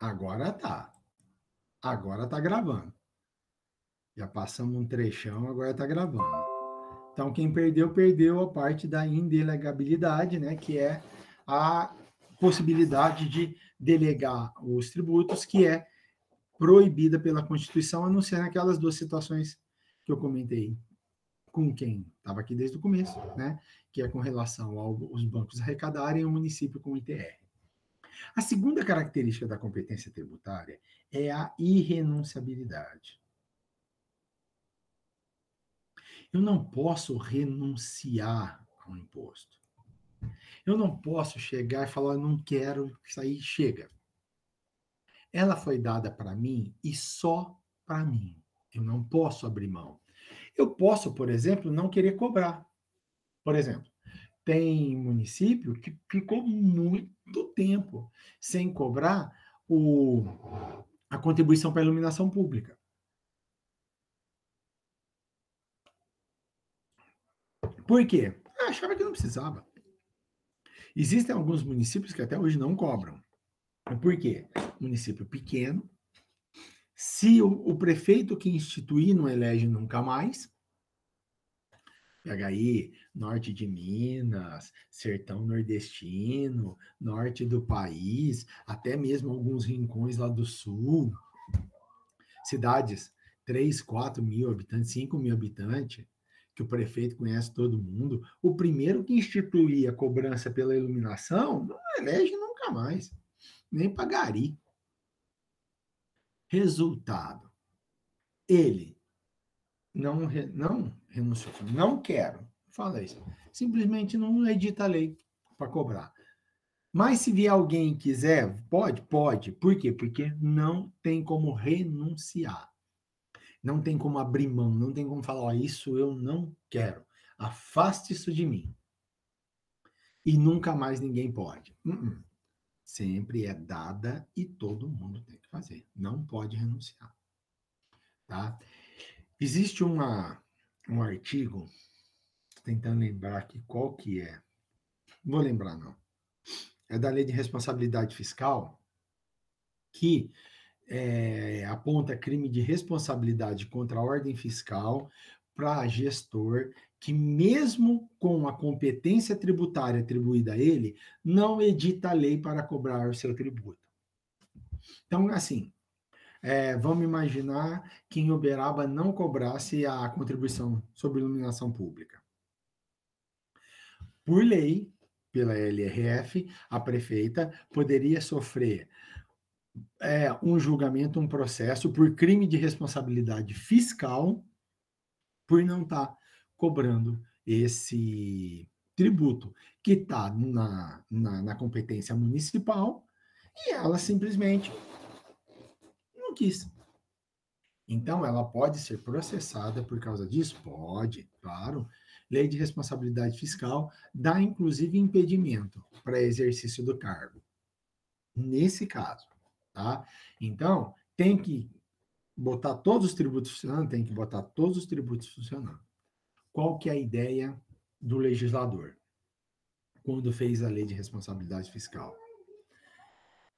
Agora tá. Agora tá gravando. Já passamos um trechão, agora tá gravando. Então, quem perdeu, perdeu a parte da indelegabilidade, né? Que é a possibilidade de delegar os tributos, que é proibida pela Constituição, a não ser naquelas duas situações que eu comentei com quem estava aqui desde o começo, né? Que é com relação aos bancos arrecadarem o município com o ITR. A segunda característica da competência tributária é a irrenunciabilidade. Eu não posso renunciar ao imposto. Eu não posso chegar e falar, não quero, isso aí chega. Ela foi dada para mim e só para mim. Eu não posso abrir mão. Eu posso, por exemplo, não querer cobrar. Por exemplo, tem município que ficou muito tempo sem cobrar o, a contribuição para a iluminação pública. Por quê? Ah, achava que não precisava. Existem alguns municípios que até hoje não cobram. Por quê? Município pequeno. Se o, o prefeito que instituir não elege nunca mais, PHI, norte de Minas, sertão nordestino, norte do país, até mesmo alguns rincões lá do sul, cidades 3, 4 mil habitantes, 5 mil habitantes, que o prefeito conhece todo mundo, o primeiro que instituía cobrança pela iluminação não elege nunca mais, nem pagaria. Resultado, ele não, não renunciou, não quero, fala isso, simplesmente não edita a lei para cobrar. Mas se vier alguém e quiser, pode? Pode. Por quê? Porque não tem como renunciar. Não tem como abrir mão, não tem como falar, ó, isso eu não quero. Afaste isso de mim. E nunca mais ninguém pode. Uh -uh. Sempre é dada e todo mundo tem que fazer. Não pode renunciar. Tá? Existe uma, um artigo, tentando lembrar aqui qual que é. Não vou lembrar, não. É da Lei de Responsabilidade Fiscal, que é, aponta crime de responsabilidade contra a ordem fiscal para gestor que, mesmo com a competência tributária atribuída a ele, não edita a lei para cobrar o seu tributo. Então, assim, é, vamos imaginar que em Uberaba não cobrasse a contribuição sobre iluminação pública. Por lei, pela LRF, a prefeita poderia sofrer é, um julgamento, um processo por crime de responsabilidade fiscal por não estar tá cobrando esse tributo que está na, na, na, competência municipal e ela simplesmente quis. Então, ela pode ser processada por causa disso? Pode, claro. Lei de responsabilidade fiscal dá, inclusive, impedimento para exercício do cargo. Nesse caso. Tá? Então, tem que botar todos os tributos funcionando, tem que botar todos os tributos funcionando. Qual que é a ideia do legislador quando fez a lei de responsabilidade fiscal?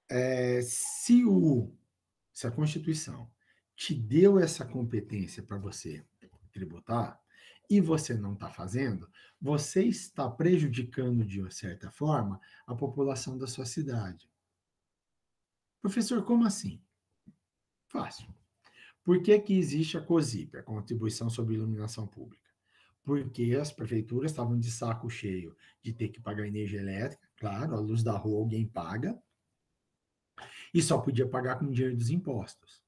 É, se, o, se a Constituição te deu essa competência para você tributar e você não está fazendo, você está prejudicando, de uma certa forma, a população da sua cidade. Professor, como assim? Fácil. Por que, que existe a COSIP, a Contribuição sobre Iluminação Pública? Porque as prefeituras estavam de saco cheio de ter que pagar energia elétrica, claro, a luz da rua alguém paga, e só podia pagar com dinheiro dos impostos.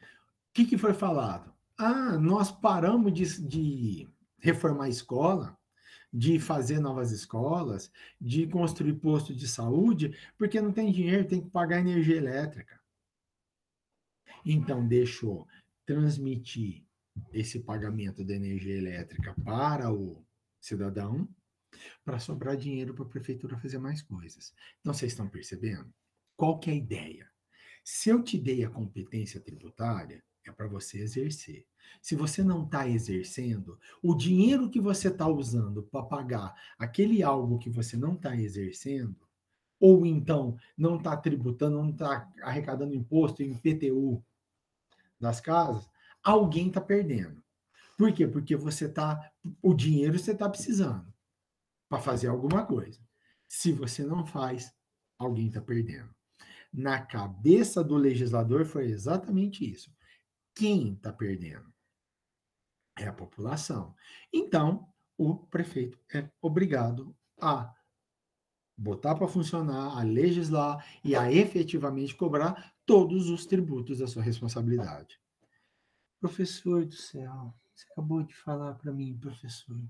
O que, que foi falado? Ah, nós paramos de, de reformar a escola, de fazer novas escolas, de construir posto de saúde, porque não tem dinheiro, tem que pagar energia elétrica. Então, deixou transmitir esse pagamento da energia elétrica para o cidadão, para sobrar dinheiro para a prefeitura fazer mais coisas. Então, vocês estão percebendo? Qual que é a ideia? Se eu te dei a competência tributária, é para você exercer. Se você não está exercendo, o dinheiro que você está usando para pagar aquele algo que você não está exercendo, ou então não está tributando, não está arrecadando imposto em PTU das casas, alguém está perdendo. Por quê? Porque você tá, o dinheiro você está precisando para fazer alguma coisa. Se você não faz, alguém está perdendo. Na cabeça do legislador foi exatamente isso. Quem está perdendo? É a população. Então, o prefeito é obrigado a botar para funcionar, a legislar e a efetivamente cobrar todos os tributos da sua responsabilidade. Professor do céu, você acabou de falar para mim, professor,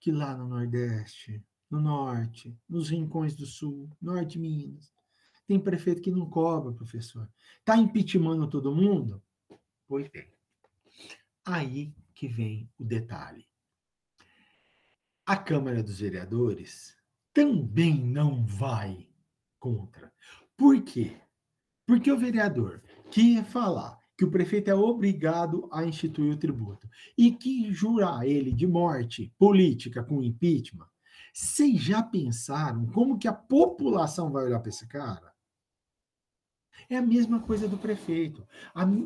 que lá no Nordeste, no Norte, nos rincões do Sul, Norte de Minas, tem prefeito que não cobra, professor. Está impeachmentando todo mundo? Pois bem. Aí que vem o detalhe. A Câmara dos Vereadores também não vai contra. Por quê? Porque o vereador que falar que o prefeito é obrigado a instituir o tributo e que jurar ele de morte política com impeachment, vocês já pensaram como que a população vai olhar para esse cara? É a mesma coisa do prefeito.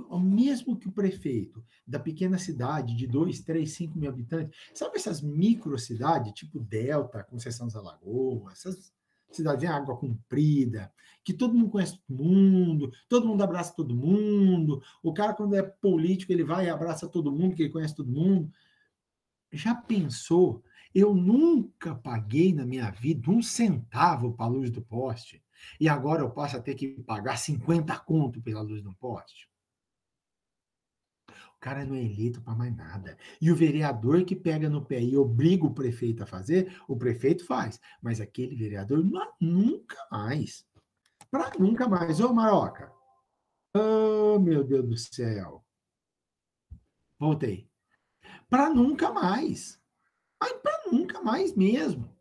O mesmo que o prefeito da pequena cidade de 2, 3, 5 mil habitantes, sabe essas microcidades, tipo Delta, Conceição das Alagoas, essas cidades em água comprida, que todo mundo conhece todo mundo, todo mundo abraça todo mundo. O cara, quando é político, ele vai e abraça todo mundo, que ele conhece todo mundo. Já pensou? Eu nunca paguei na minha vida um centavo para a luz do poste. E agora eu passo a ter que pagar 50 conto pela luz do poste. O cara não é eleito para mais nada. E o vereador que pega no pé e obriga o prefeito a fazer, o prefeito faz. Mas aquele vereador não, nunca mais. Para nunca mais. Ô, Maroca. Oh, meu Deus do céu. Voltei. Para nunca mais. Para nunca mais mesmo.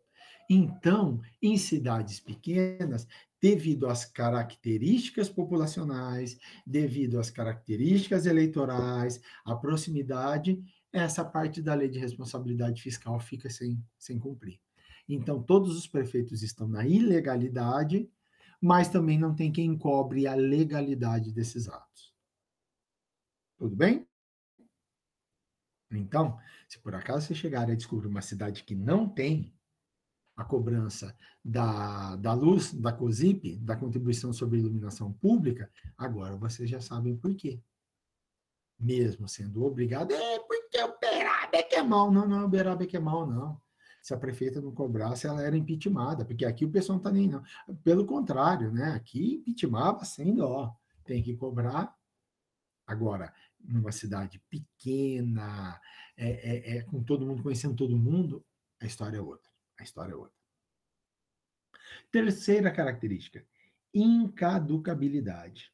Então, em cidades pequenas, devido às características populacionais, devido às características eleitorais, à proximidade, essa parte da lei de responsabilidade fiscal fica sem, sem cumprir. Então, todos os prefeitos estão na ilegalidade, mas também não tem quem cobre a legalidade desses atos. Tudo bem? Então, se por acaso você chegar a descobrir uma cidade que não tem a cobrança da, da luz, da COSIP, da contribuição sobre iluminação pública, agora vocês já sabem por quê. Mesmo sendo obrigado, é porque o Beraba é que é mal. Não, não, o Beraba é que é mal, não. Se a prefeita não cobrasse, ela era impeachmentada, porque aqui o pessoal não está nem não. Pelo contrário, né? Aqui impeachmentava sem dó. Tem que cobrar. Agora, numa cidade pequena, é, é, é, com todo mundo conhecendo todo mundo, a história é outra. A história é outra. Terceira característica: incaducabilidade.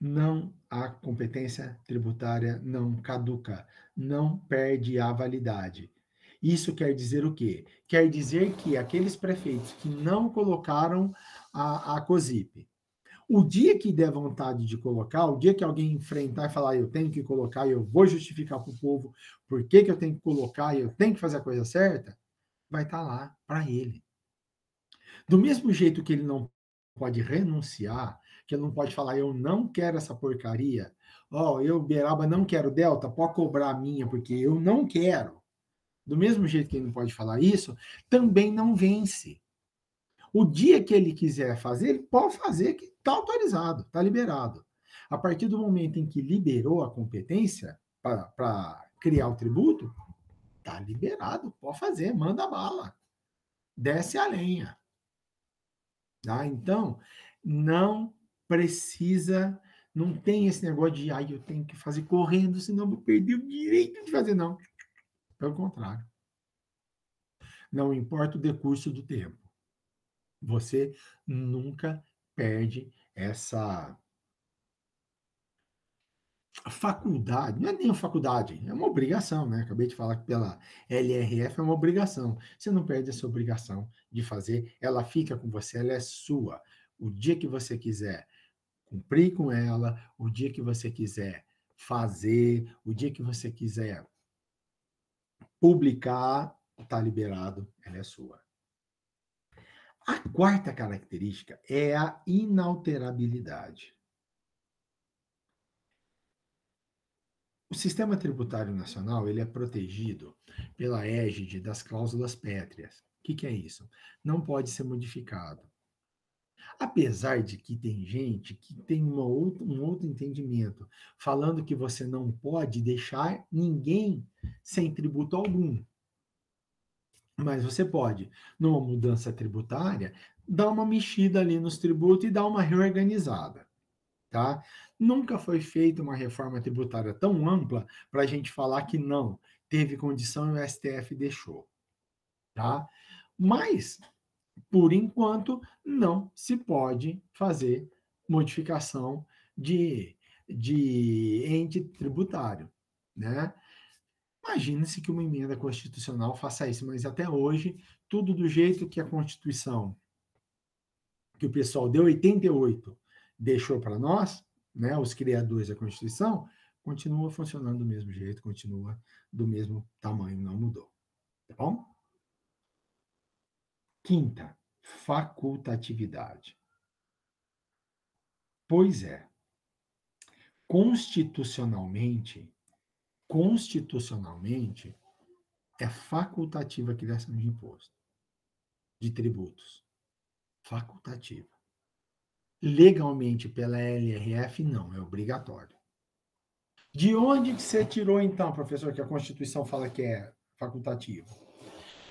Não há competência tributária não caduca, não perde a validade. Isso quer dizer o quê? Quer dizer que aqueles prefeitos que não colocaram a, a COSIP, o dia que der vontade de colocar, o dia que alguém enfrentar e falar, eu tenho que colocar, eu vou justificar para o povo por que, que eu tenho que colocar eu tenho que fazer a coisa certa, vai estar tá lá para ele. Do mesmo jeito que ele não pode renunciar, que ele não pode falar, eu não quero essa porcaria, ó, oh, eu, Beraba, não quero Delta, pode cobrar a minha, porque eu não quero. Do mesmo jeito que ele não pode falar isso, também não vence. O dia que ele quiser fazer, ele pode fazer, que está autorizado, está liberado. A partir do momento em que liberou a competência para criar o tributo, está liberado, pode fazer, manda bala. Desce a lenha. Tá? Então, não precisa, não tem esse negócio de, ai, eu tenho que fazer correndo, senão vou perder o direito de fazer, não. Pelo contrário. Não importa o decurso do tempo você nunca perde essa faculdade, não é nem uma faculdade, é uma obrigação, né? Acabei de falar que pela LRF é uma obrigação. Você não perde essa obrigação de fazer, ela fica com você, ela é sua. O dia que você quiser cumprir com ela, o dia que você quiser fazer, o dia que você quiser publicar, está liberado, ela é sua. A quarta característica é a inalterabilidade. O sistema tributário nacional ele é protegido pela égide das cláusulas pétreas. O que, que é isso? Não pode ser modificado. Apesar de que tem gente que tem outra, um outro entendimento, falando que você não pode deixar ninguém sem tributo algum. Mas você pode, numa mudança tributária, dar uma mexida ali nos tributos e dar uma reorganizada. Tá? Nunca foi feita uma reforma tributária tão ampla para a gente falar que não, teve condição e o STF deixou. Tá? Mas por enquanto, não se pode fazer modificação de, de ente tributário. Né? Imagina-se que uma emenda constitucional faça isso, mas até hoje, tudo do jeito que a Constituição, que o pessoal deu 88, deixou para nós, né, os criadores da Constituição, continua funcionando do mesmo jeito, continua do mesmo tamanho, não mudou. Tá bom? Quinta, facultatividade. Pois é, constitucionalmente, constitucionalmente, é facultativa a criação de imposto, de tributos. Facultativa. Legalmente, pela LRF, não, é obrigatório. De onde que você tirou, então, professor, que a Constituição fala que é facultativo?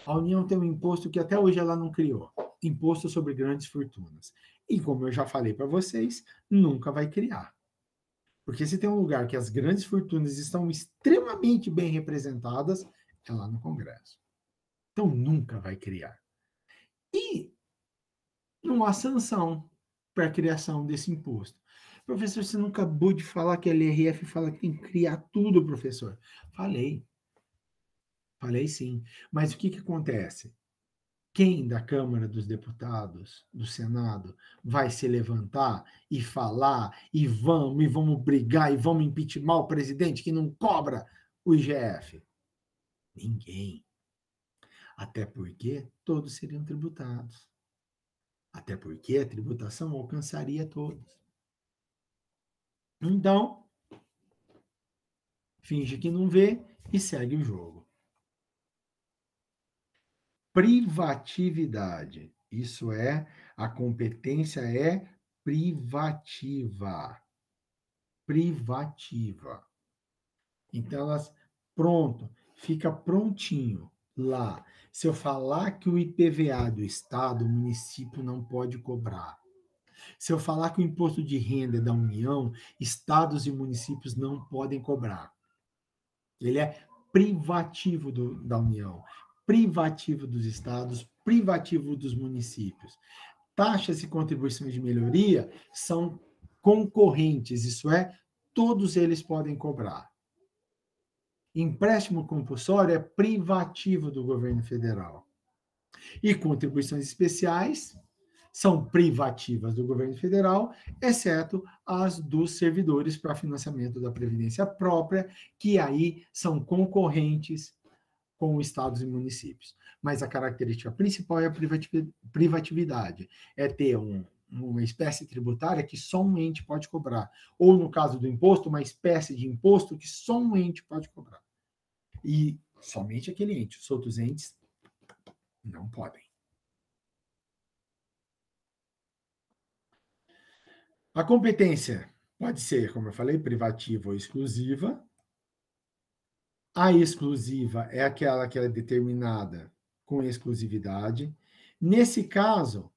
A União tem um imposto que até hoje ela não criou imposto sobre grandes fortunas. E como eu já falei para vocês, nunca vai criar. Porque se tem um lugar que as grandes fortunas estão extremamente bem representadas, é lá no Congresso. Então nunca vai criar. E não há sanção para a criação desse imposto. Professor, você nunca acabou de falar que a LRF fala que tem que criar tudo, professor. Falei. Falei sim. Mas o que, que acontece? Quem da Câmara dos Deputados, do Senado, vai se levantar e falar, e vamos, e vamos brigar, e vamos impeachment o presidente que não cobra o IGF? Ninguém. Até porque todos seriam tributados. Até porque a tributação alcançaria todos. Então, finge que não vê e segue o jogo privatividade. Isso é, a competência é privativa. Privativa. Então, elas, pronto, fica prontinho lá. Se eu falar que o IPVA do Estado, o município não pode cobrar. Se eu falar que o imposto de renda é da União, estados e municípios não podem cobrar. Ele é privativo do, da União privativo dos estados, privativo dos municípios. Taxas e contribuições de melhoria são concorrentes, isso é, todos eles podem cobrar. Empréstimo compulsório é privativo do governo federal. E contribuições especiais são privativas do governo federal, exceto as dos servidores para financiamento da previdência própria, que aí são concorrentes com estados e municípios. Mas a característica principal é a privatividade, é ter um, uma espécie tributária que só um ente pode cobrar. Ou, no caso do imposto, uma espécie de imposto que só um ente pode cobrar. E somente aquele ente. Os outros entes não podem. A competência pode ser, como eu falei, privativa ou exclusiva. A exclusiva é aquela que é determinada com exclusividade. Nesse caso,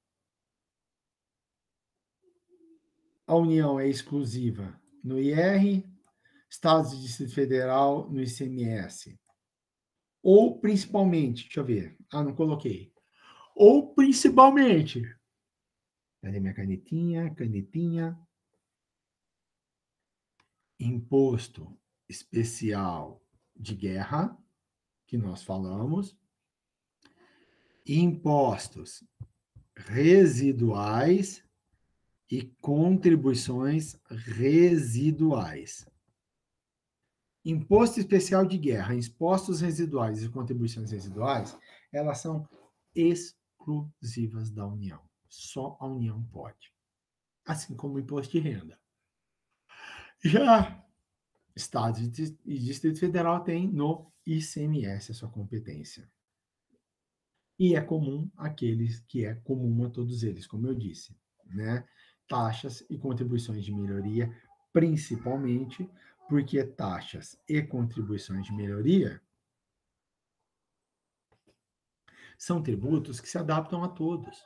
a União é exclusiva no IR, Estados e Distrito Federal no ICMS. Ou principalmente, deixa eu ver. Ah, não coloquei. Ou principalmente. Cadê minha canetinha? Canetinha. Imposto especial de guerra, que nós falamos, impostos residuais e contribuições residuais. Imposto especial de guerra, impostos residuais e contribuições residuais, elas são exclusivas. da União. Só a União pode. Assim como o imposto de renda. Já Estados e Distrito Federal têm no ICMS a sua competência. E é comum aqueles que é comum a todos eles, como eu disse, né? Taxas e contribuições de melhoria, principalmente porque taxas e contribuições de melhoria são tributos que se adaptam a todos.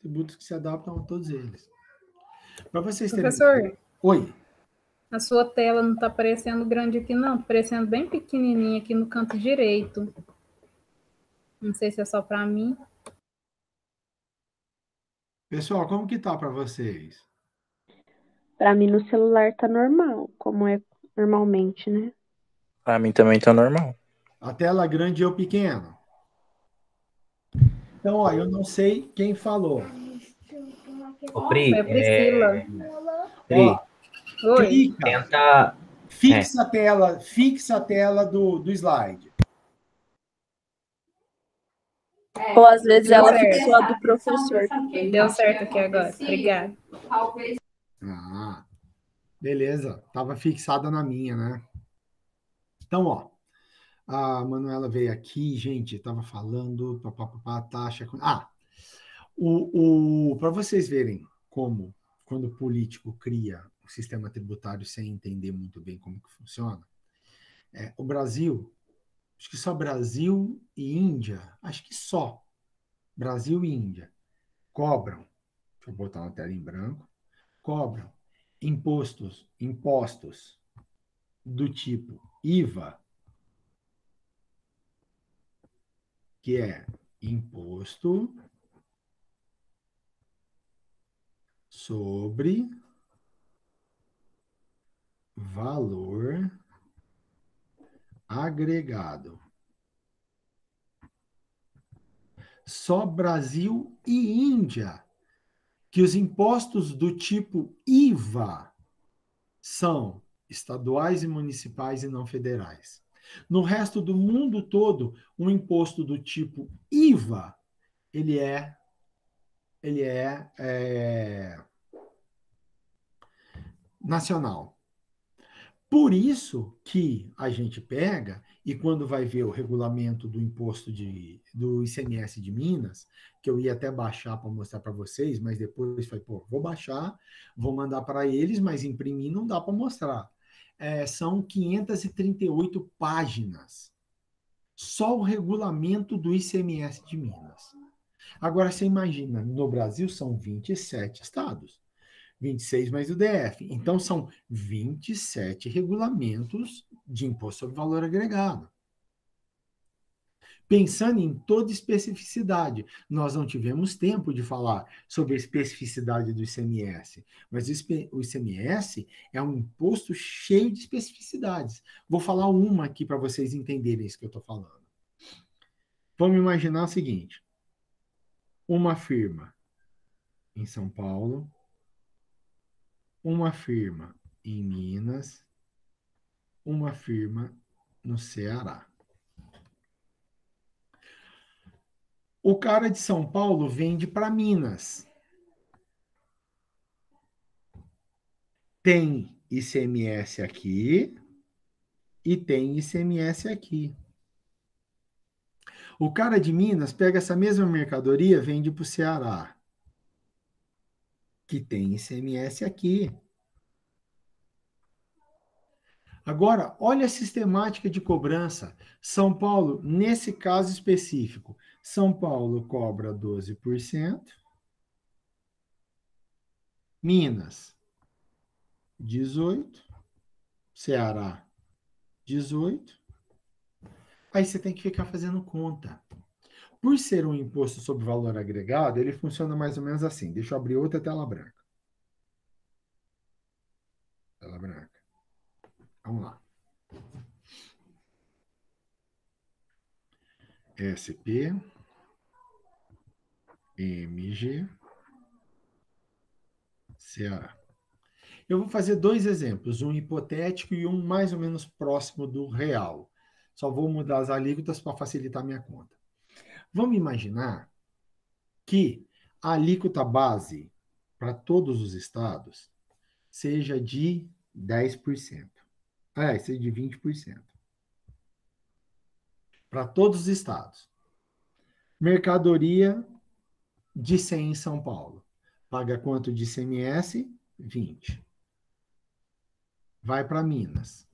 Tributos que se adaptam a todos eles. Para vocês terem. Professor. Oi. A sua tela não está aparecendo grande aqui, não. Está parecendo bem pequenininha aqui no canto direito. Não sei se é só para mim. Pessoal, como que tá para vocês? Para mim no celular tá normal, como é normalmente, né? Para mim também tá normal. A tela grande ou pequena? Então, ó, eu não sei quem falou. Ô, Pri, Foi a Priscila. é... Pri, Ó, Oi. clica, tenta. fixa a tela, fixa a tela do, do slide. Ou às vezes ela certo. fixou a do professor. Deu certo aqui agora. Obrigada. Ah, beleza. Tava fixada na minha, né? Então, ó, a Manuela veio aqui, gente, tava falando, papapá, taxa. Ah, o, o, para vocês verem como, quando o político cria o sistema tributário sem entender muito bem como que funciona, é, o Brasil, acho que só Brasil e Índia, acho que só Brasil e Índia cobram, deixa eu botar uma tela em branco, cobram impostos, impostos do tipo IVA, que é imposto sobre valor agregado. Só Brasil e Índia que os impostos do tipo IVA são estaduais e municipais e não federais. No resto do mundo todo, o imposto do tipo IVA, ele é ele é, é nacional. Por isso que a gente pega e quando vai ver o regulamento do imposto de, do ICMS de Minas, que eu ia até baixar para mostrar para vocês, mas depois falei, pô, vou baixar, vou mandar para eles, mas imprimir não dá para mostrar. É, são 538 páginas. Só o regulamento do ICMS de Minas. Agora, você imagina, no Brasil são 27 estados. 26 mais o DF. Então, são 27 regulamentos de imposto sobre valor agregado. Pensando em toda especificidade, nós não tivemos tempo de falar sobre a especificidade do ICMS, mas o ICMS é um imposto cheio de especificidades. Vou falar uma aqui para vocês entenderem isso que eu estou falando. Vamos imaginar o seguinte: uma firma em São Paulo, uma firma em Minas, uma firma no Ceará. O cara de São Paulo vende para Minas. Tem ICMS aqui e tem ICMS aqui. O cara de Minas pega essa mesma mercadoria, vende para o Ceará, que tem ICMS aqui. Agora, olha a sistemática de cobrança. São Paulo, nesse caso específico, São Paulo cobra 12%, Minas, 18%, Ceará, 18%. Aí você tem que ficar fazendo conta. Por ser um imposto sobre valor agregado, ele funciona mais ou menos assim. Deixa eu abrir outra tela branca. Tela branca. Vamos lá. SP, MG, Ceará. Eu vou fazer dois exemplos, um hipotético e um mais ou menos próximo do real. Só vou mudar as alíquotas para facilitar minha conta. Vamos imaginar que a alíquota base para todos os estados seja de 10%. Aliás, seja de 20%. Para todos os estados. Mercadoria de 100 em São Paulo. Paga quanto de ICMS? 20. Vai para Minas.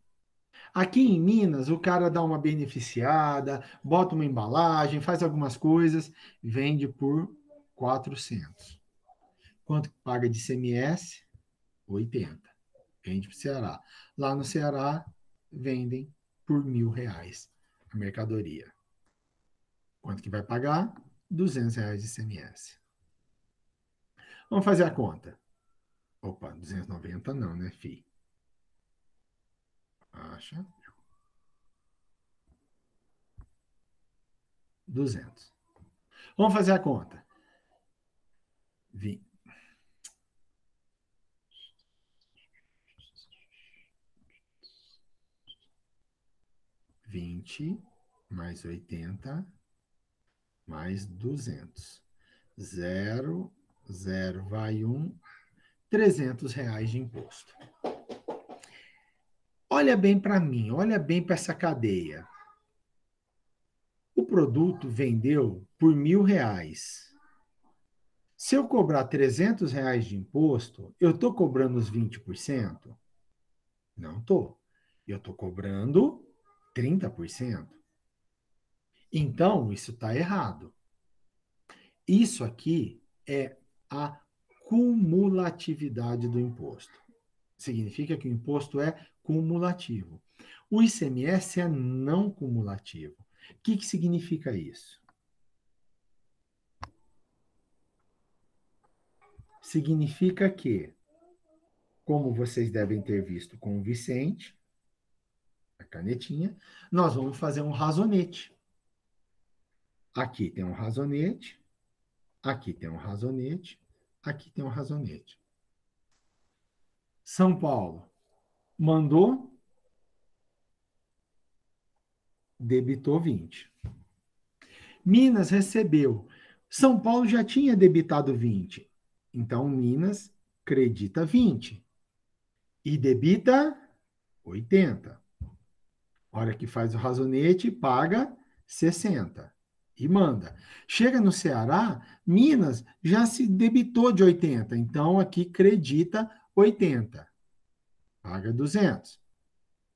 Aqui em Minas, o cara dá uma beneficiada, bota uma embalagem, faz algumas coisas, vende por 400. Quanto paga de ICMS? 80. Vende para o Ceará. Lá no Ceará, vendem por mil reais a mercadoria. Quanto que vai pagar? 200 reais de ICMS. Vamos fazer a conta. Opa, 290 não, né, fi? Acha. 200. Vamos fazer a conta. 20. Vinte mais oitenta mais duzentos. Zero, zero, vai um, trezentos reais de imposto. Olha bem para mim, olha bem para essa cadeia. O produto vendeu por mil reais. Se eu cobrar 300 reais de imposto, eu estou cobrando os 20%? Não estou. Eu estou cobrando 30%. Então, isso está errado. Isso aqui é a cumulatividade do imposto. Significa que o imposto é cumulativo. O ICMS é não cumulativo. O que, que significa isso? Significa que, como vocês devem ter visto com o Vicente, a canetinha, nós vamos fazer um razonete. Aqui tem um razonete, aqui tem um razonete, aqui tem um razonete. São Paulo mandou, debitou 20. Minas recebeu. São Paulo já tinha debitado 20. Então, Minas credita 20 e debita 80. Hora que faz o razonete, paga 60 e manda. Chega no Ceará, Minas já se debitou de 80, então aqui credita 80. Paga 200.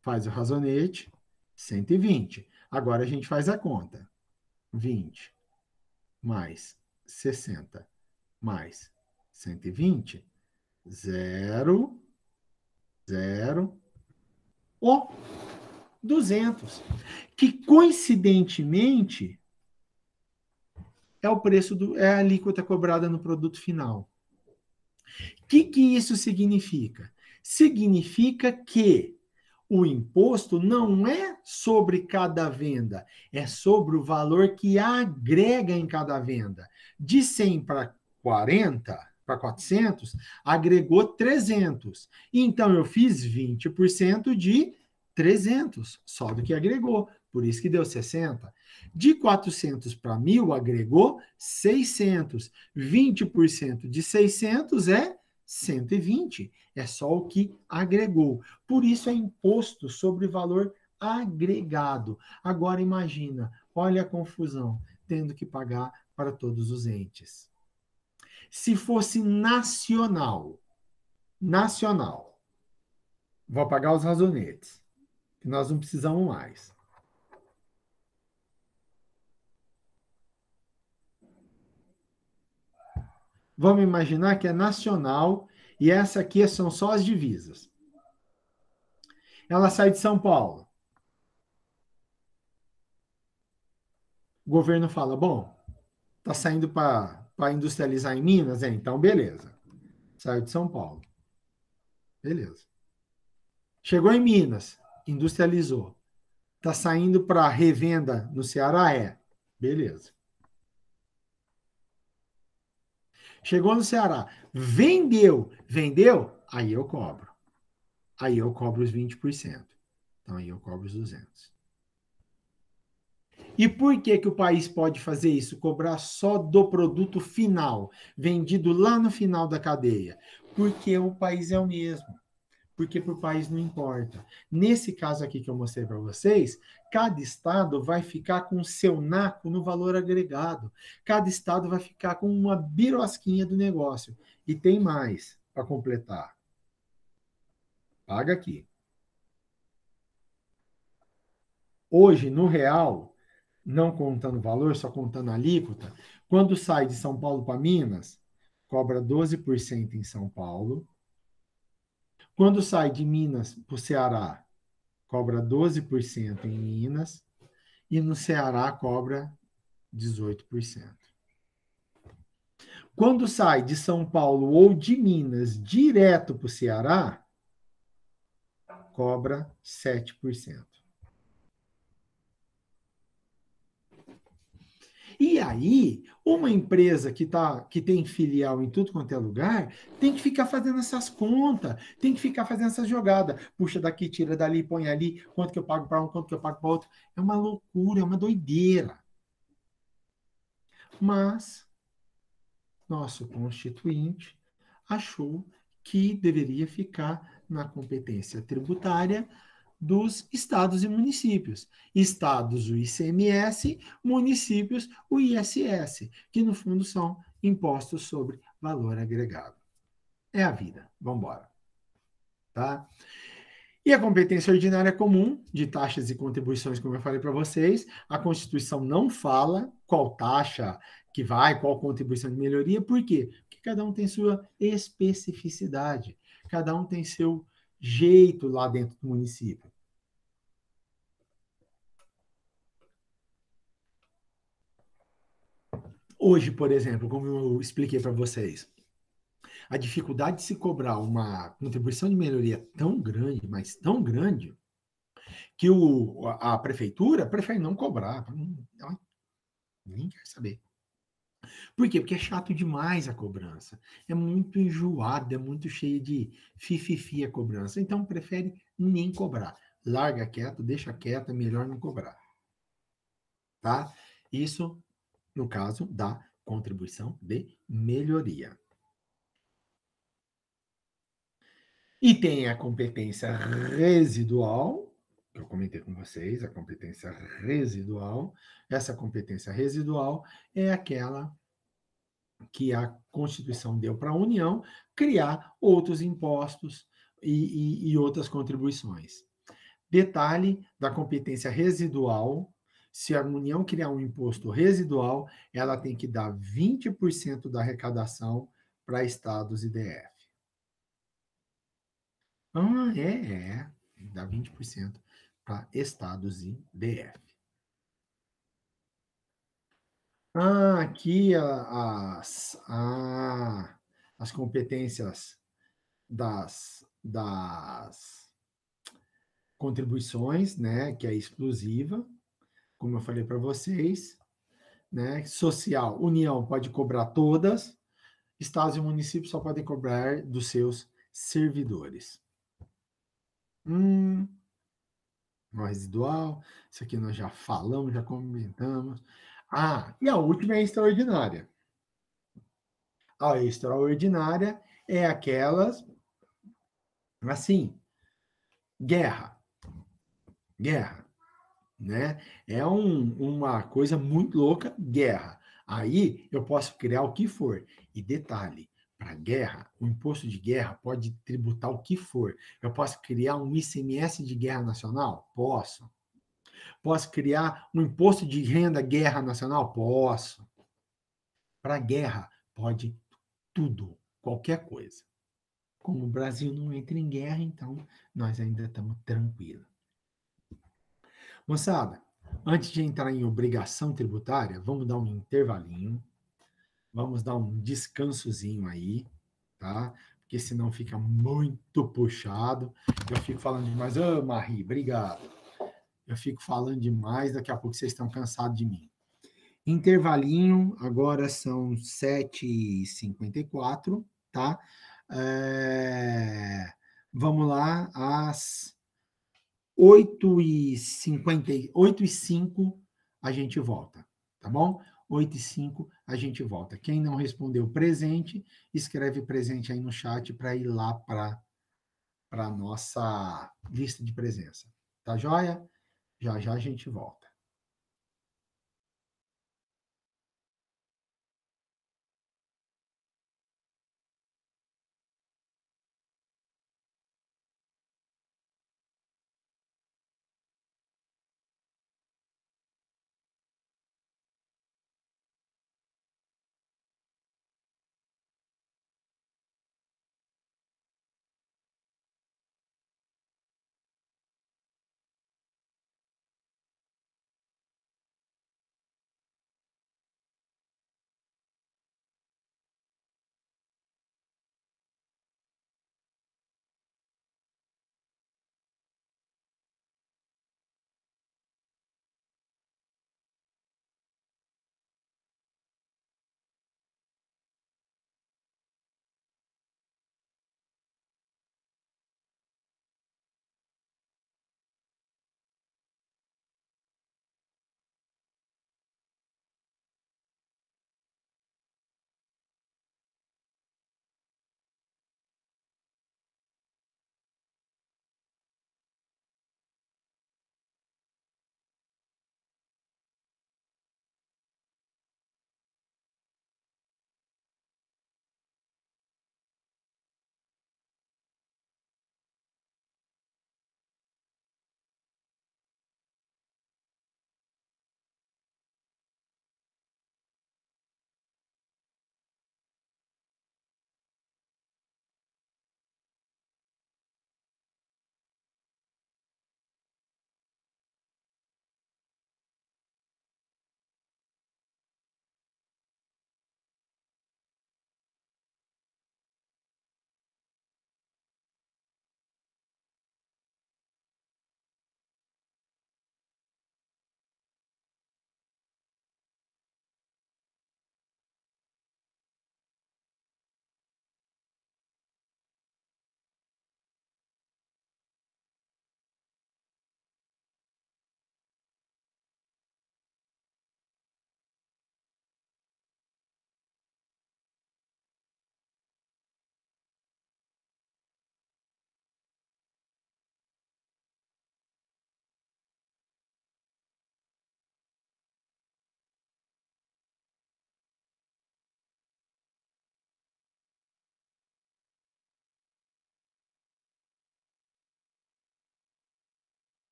Faz o razonete, 120. Agora a gente faz a conta. 20 mais 60 mais 120, 0, 0, o 200. Que coincidentemente é o preço do é a alíquota cobrada no produto final. O que, que isso significa? Significa que o imposto não é sobre cada venda, é sobre o valor que agrega em cada venda. De 100 para 40, para 400, agregou 300. Então eu fiz 20% de 300, só do que agregou, por isso que deu 60. De 400 para 1.000, agregou 600. 20% de 600 é 120. É só o que agregou. Por isso é imposto sobre valor agregado. Agora imagina, olha a confusão, tendo que pagar para todos os entes. Se fosse nacional, nacional, vou pagar os razonetes, que nós não precisamos mais. Vamos imaginar que é nacional e essa aqui são só as divisas. Ela sai de São Paulo. O governo fala: bom, está saindo para industrializar em Minas? É, então beleza. Saiu de São Paulo. Beleza. Chegou em Minas, industrializou. Está saindo para revenda no Ceará? É. Beleza. Chegou no Ceará, vendeu, vendeu, aí eu cobro. Aí eu cobro os 20%. Então aí eu cobro os 200. E por que, que o país pode fazer isso? Cobrar só do produto final, vendido lá no final da cadeia? Porque o país é o mesmo. Porque para o país não importa. Nesse caso aqui que eu mostrei para vocês, cada estado vai ficar com o seu NACO no valor agregado. Cada estado vai ficar com uma birosquinha do negócio. E tem mais para completar. Paga aqui. Hoje, no real, não contando valor, só contando alíquota, quando sai de São Paulo para Minas, cobra 12% em São Paulo. Quando sai de Minas para o Ceará, cobra 12% em Minas. E no Ceará cobra 18%. Quando sai de São Paulo ou de Minas direto para o Ceará, cobra 7%. E aí, uma empresa que, tá, que tem filial em tudo quanto é lugar, tem que ficar fazendo essas contas, tem que ficar fazendo essa jogada. Puxa daqui, tira dali, põe ali, quanto que eu pago para um, quanto que eu pago para outro. É uma loucura, é uma doideira. Mas, nosso constituinte achou que deveria ficar na competência tributária dos estados e municípios. Estados, o ICMS, municípios, o ISS, que no fundo são impostos sobre valor agregado. É a vida. Vamos embora. Tá? E a competência ordinária comum de taxas e contribuições, como eu falei para vocês, a Constituição não fala qual taxa que vai, qual contribuição de melhoria, por quê? Porque cada um tem sua especificidade, cada um tem seu jeito lá dentro do município. Hoje, por exemplo, como eu expliquei para vocês, a dificuldade de se cobrar uma contribuição de melhoria tão grande, mas tão grande, que o, a prefeitura prefere não cobrar. Nem quer saber. Por quê? Porque é chato demais a cobrança. É muito enjoada, é muito cheia de fififi a cobrança. Então, prefere nem cobrar. Larga quieto, deixa quieto, é melhor não cobrar. Tá? Isso no caso da contribuição de melhoria. E tem a competência residual, que eu comentei com vocês, a competência residual. Essa competência residual é aquela que a Constituição deu para a União criar outros impostos e, e, e outras contribuições. Detalhe da competência residual se a União criar um imposto residual, ela tem que dar 20% da arrecadação para estados e DF. Ah, é, é. Dá 20% para estados e DF. Ah, aqui as, as competências das, das contribuições, né, que é exclusiva, como eu falei para vocês, né? Social, União pode cobrar todas, estados e municípios só podem cobrar dos seus servidores. Hum, no residual, isso aqui nós já falamos, já comentamos. Ah, e a última é a extraordinária. A extraordinária é aquelas assim, guerra. Guerra né? É um, uma coisa muito louca, guerra. Aí eu posso criar o que for. E detalhe, para guerra, o imposto de guerra pode tributar o que for. Eu posso criar um ICMS de guerra nacional? Posso. Posso criar um imposto de renda guerra nacional? Posso. Para guerra, pode tudo, qualquer coisa. Como o Brasil não entra em guerra, então nós ainda estamos tranquilos. Moçada, antes de entrar em obrigação tributária, vamos dar um intervalinho, vamos dar um descansozinho aí, tá? Porque senão fica muito puxado. Eu fico falando demais. Ô, oh, Marie, obrigado. Eu fico falando demais, daqui a pouco vocês estão cansados de mim. Intervalinho, agora são 7h54, tá? É... Vamos lá, às 8 e 50, 8 e 5, a gente volta, tá bom? 8 e 5 a gente volta. Quem não respondeu presente, escreve presente aí no chat para ir lá para a nossa lista de presença. Tá joia? Já já a gente volta.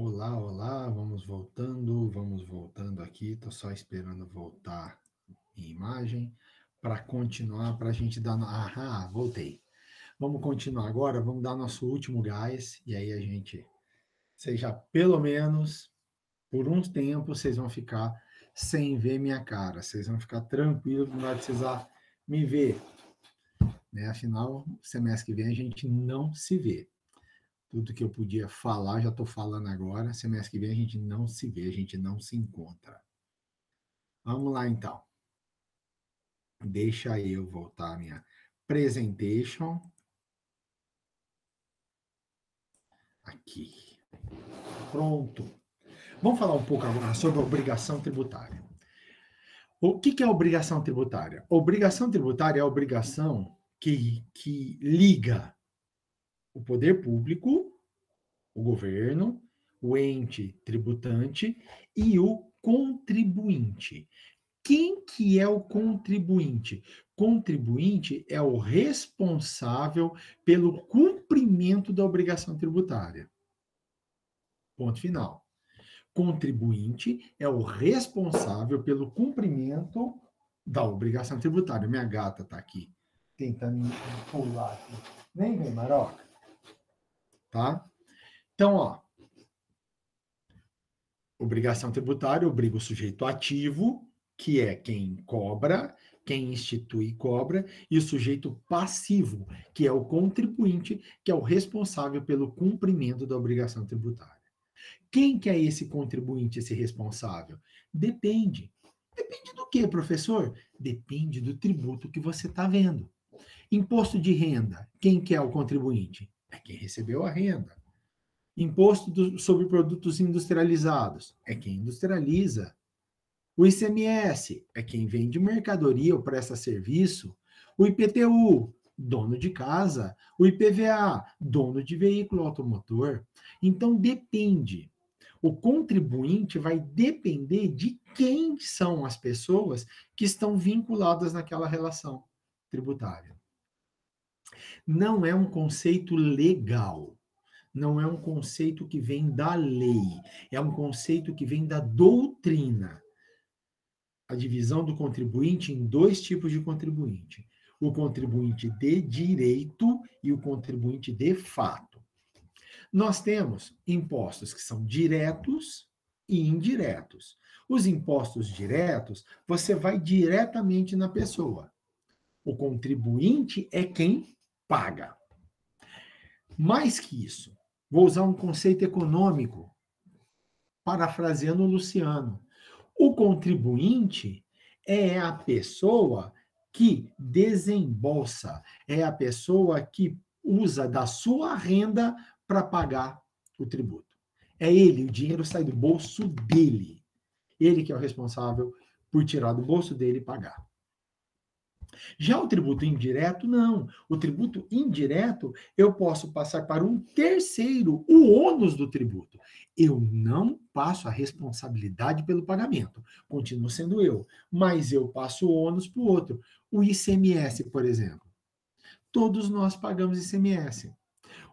Olá, olá, vamos voltando, vamos voltando aqui. Estou só esperando voltar em imagem para continuar, para a gente dar. Ah, voltei. Vamos continuar agora, vamos dar nosso último gás, e aí a gente, seja pelo menos por um tempo, vocês vão ficar sem ver minha cara, vocês vão ficar tranquilos, não vai precisar me ver. Né? Afinal, semestre que vem a gente não se vê. Tudo que eu podia falar, já estou falando agora. Semestre que vem a gente não se vê, a gente não se encontra. Vamos lá, então. Deixa eu voltar a minha presentation. Aqui. Pronto. Vamos falar um pouco agora sobre obrigação tributária. O que, é obrigação tributária? Obrigação tributária é a obrigação que, que liga o poder público, o governo, o ente tributante e o contribuinte. Quem que é o contribuinte? Contribuinte é o responsável pelo cumprimento da obrigação tributária. Ponto final. Contribuinte é o responsável pelo cumprimento da obrigação tributária. Minha gata está aqui tentando pular aqui. Nem vem, Maroca tá? Então, ó, obrigação tributária obriga o sujeito ativo, que é quem cobra, quem institui cobra, e o sujeito passivo, que é o contribuinte, que é o responsável pelo cumprimento da obrigação tributária. Quem que é esse contribuinte, esse responsável? Depende. Depende do que, professor? Depende do tributo que você está vendo. Imposto de renda, quem que é o contribuinte? É quem recebeu a renda. Imposto do, sobre produtos industrializados é quem industrializa. O ICMS é quem vende mercadoria ou presta serviço. O IPTU, dono de casa. O IPVA, dono de veículo automotor. Então depende. O contribuinte vai depender de quem são as pessoas que estão vinculadas naquela relação tributária não é um conceito legal. Não é um conceito que vem da lei. É um conceito que vem da doutrina. A divisão do contribuinte em dois tipos de contribuinte: o contribuinte de direito e o contribuinte de fato. Nós temos impostos que são diretos e indiretos. Os impostos diretos, você vai diretamente na pessoa. O contribuinte é quem paga. Mais que isso, vou usar um conceito econômico, parafraseando o Luciano. O contribuinte é a pessoa que desembolsa, é a pessoa que usa da sua renda para pagar o tributo. É ele, o dinheiro sai do bolso dele. Ele que é o responsável por tirar do bolso dele e pagar. Já o tributo indireto, não. O tributo indireto, eu posso passar para um terceiro o ônus do tributo. Eu não passo a responsabilidade pelo pagamento, continuo sendo eu, mas eu passo o ônus para o outro. O ICMS, por exemplo. Todos nós pagamos ICMS.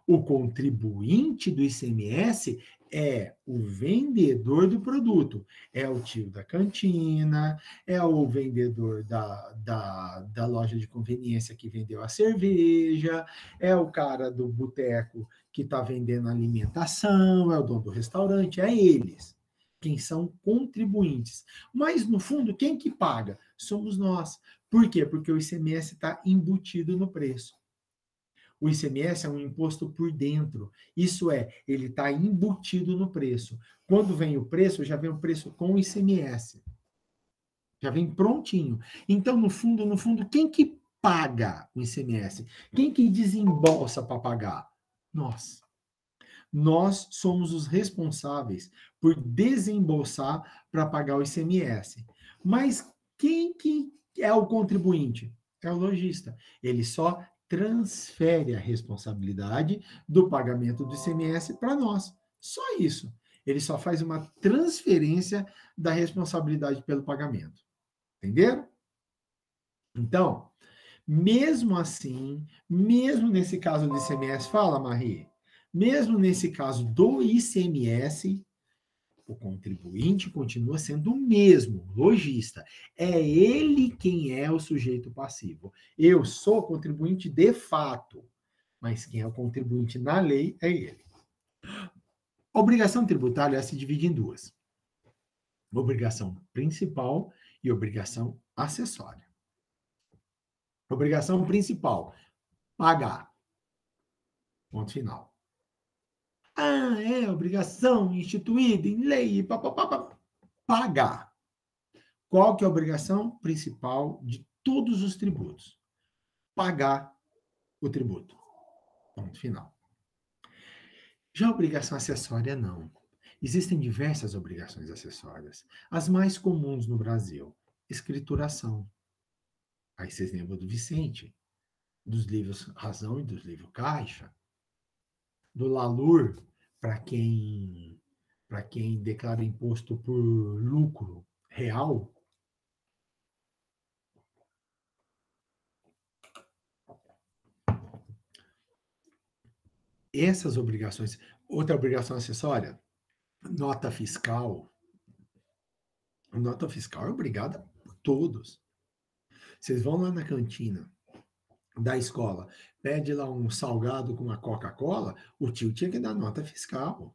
O contribuinte do ICMS é o vendedor do produto. É o tio da cantina, é o vendedor da, da, da loja de conveniência que vendeu a cerveja, é o cara do boteco que está vendendo alimentação, é o dono do restaurante, é eles. Quem são contribuintes. Mas, no fundo, quem que paga? Somos nós. Por quê? Porque o ICMS está embutido no preço. O ICMS é um imposto por dentro. Isso é, ele está embutido no preço. Quando vem o preço, já vem o preço com o ICMS. Já vem prontinho. Então, no fundo, no fundo, quem que paga o ICMS? Quem que desembolsa para pagar? Nós. Nós somos os responsáveis por desembolsar para pagar o ICMS. Mas quem que é o contribuinte? É o lojista. Ele só transfere a responsabilidade do pagamento do ICMS para nós. Só isso. Ele só faz uma transferência da responsabilidade pelo pagamento. Entenderam? Então, mesmo assim, mesmo nesse caso do ICMS, fala, Marie, Mesmo nesse caso do ICMS, o contribuinte continua sendo o mesmo, lojista. É ele quem é o sujeito passivo. Eu sou contribuinte de fato, mas quem é o contribuinte na lei é ele. Obrigação tributária se divide em duas: obrigação principal e obrigação acessória. Obrigação principal: pagar. Ponto final. Ah, é obrigação instituída em lei, pá, pá, pá, pá. pagar. Qual que é a obrigação principal de todos os tributos? Pagar o tributo. Ponto final. Já a obrigação acessória, não. Existem diversas obrigações acessórias. As mais comuns no Brasil: escrituração. Aí vocês lembram do Vicente, dos livros Razão e dos livros Caixa, do Lalur, para quem para quem declara imposto por lucro real. Essas obrigações, outra obrigação acessória, nota fiscal. Nota fiscal é obrigada por todos. Vocês vão lá na cantina da escola, pede lá um salgado com uma Coca-Cola, o tio tinha que dar nota fiscal.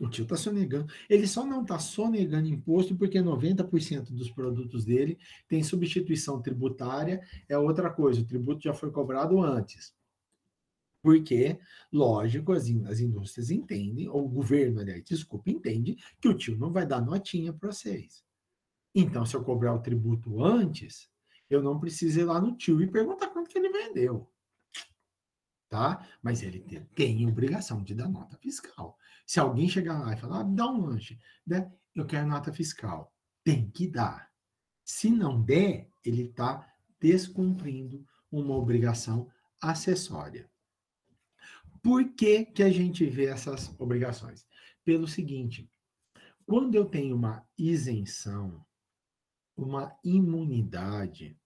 O tio está sonegando. Ele só não está sonegando imposto porque 90% dos produtos dele tem substituição tributária, é outra coisa, o tributo já foi cobrado antes. Porque, lógico, as, as indústrias entendem, ou o governo, aliás, desculpa, entende que o tio não vai dar notinha para vocês. Então, se eu cobrar o tributo antes, eu não preciso ir lá no tio e perguntar quanto que ele vendeu. Tá? Mas ele tem, tem obrigação de dar nota fiscal. Se alguém chegar lá e falar, ah, dá um lanche, né? eu quero nota fiscal, tem que dar. Se não der, ele está descumprindo uma obrigação acessória. Por que, que a gente vê essas obrigações? Pelo seguinte, quando eu tenho uma isenção, uma imunidade,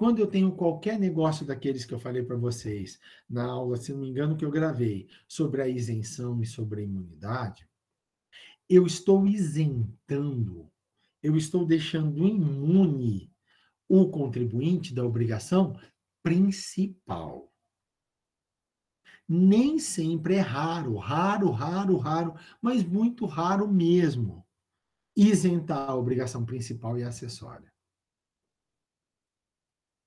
quando eu tenho qualquer negócio daqueles que eu falei para vocês na aula, se não me engano, que eu gravei sobre a isenção e sobre a imunidade, eu estou isentando, eu estou deixando imune o contribuinte da obrigação principal nem sempre é raro, raro, raro, raro, mas muito raro mesmo, isentar a obrigação principal e acessória.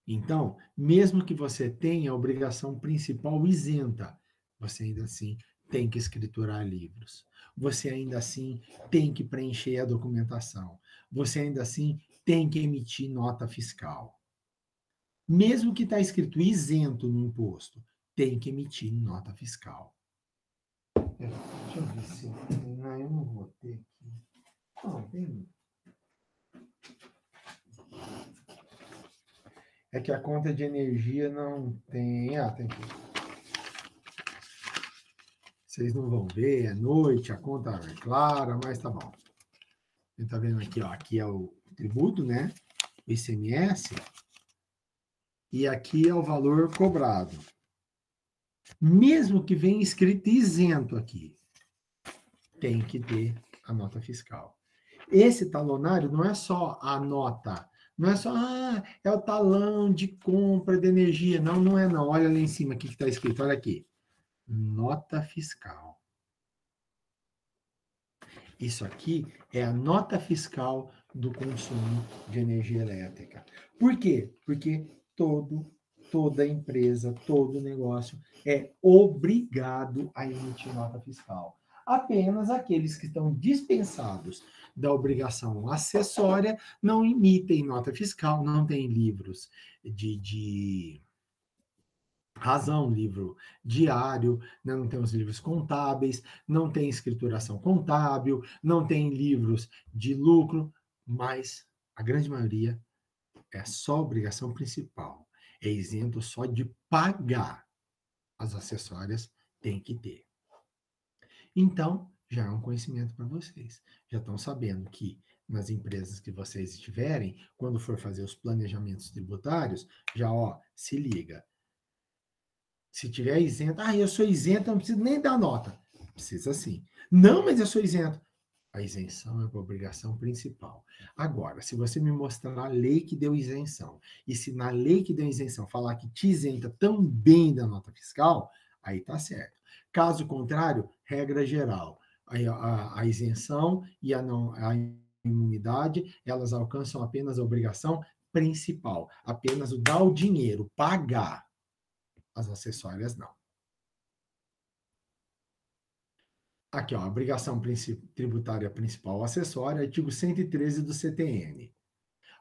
Então, mesmo que você tenha a obrigação principal isenta, você ainda assim tem que escriturar livros. Você ainda assim tem que preencher a documentação. Você ainda assim tem que emitir nota fiscal. Mesmo que está escrito isento no imposto, tem que emitir nota fiscal. É, deixa eu ver se eu. Ah, eu não vou ter aqui. Não, tem. É que a conta de energia não tem. Ah, tem aqui. Vocês não vão ver, é noite, a conta é clara, mas tá bom. Você tá vendo aqui, ó, aqui é o tributo, né? O ICMS. E aqui é o valor cobrado mesmo que venha escrito isento aqui, tem que ter a nota fiscal. Esse talonário não é só a nota, não é só, ah, é o talão de compra de energia. Não, não é não. Olha lá em cima o que está escrito, olha aqui. Nota fiscal. Isso aqui é a nota fiscal do consumo de energia elétrica. Por quê? Porque todo toda empresa, todo negócio é obrigado a emitir nota fiscal. Apenas aqueles que estão dispensados da obrigação acessória não emitem nota fiscal, não têm livros de, de razão, livro diário, né? não tem os livros contábeis, não tem escrituração contábil, não tem livros de lucro, mas a grande maioria é só obrigação principal é isento só de pagar. As acessórias tem que ter. Então, já é um conhecimento para vocês. Já estão sabendo que nas empresas que vocês estiverem, quando for fazer os planejamentos tributários, já ó, se liga. Se tiver isento, ah, eu sou isento, não preciso nem dar nota. Precisa sim. Não, mas eu sou isento. A isenção é a obrigação principal. Agora, se você me mostrar a lei que deu isenção, e se na lei que deu isenção falar que te isenta também da nota fiscal, aí tá certo. Caso contrário, regra geral, a, a, a isenção e a, não, a imunidade, elas alcançam apenas a obrigação principal, apenas o dar o dinheiro, pagar. As acessórias não. Aqui, ó, obrigação tributária principal acessória, artigo 113 do CTN.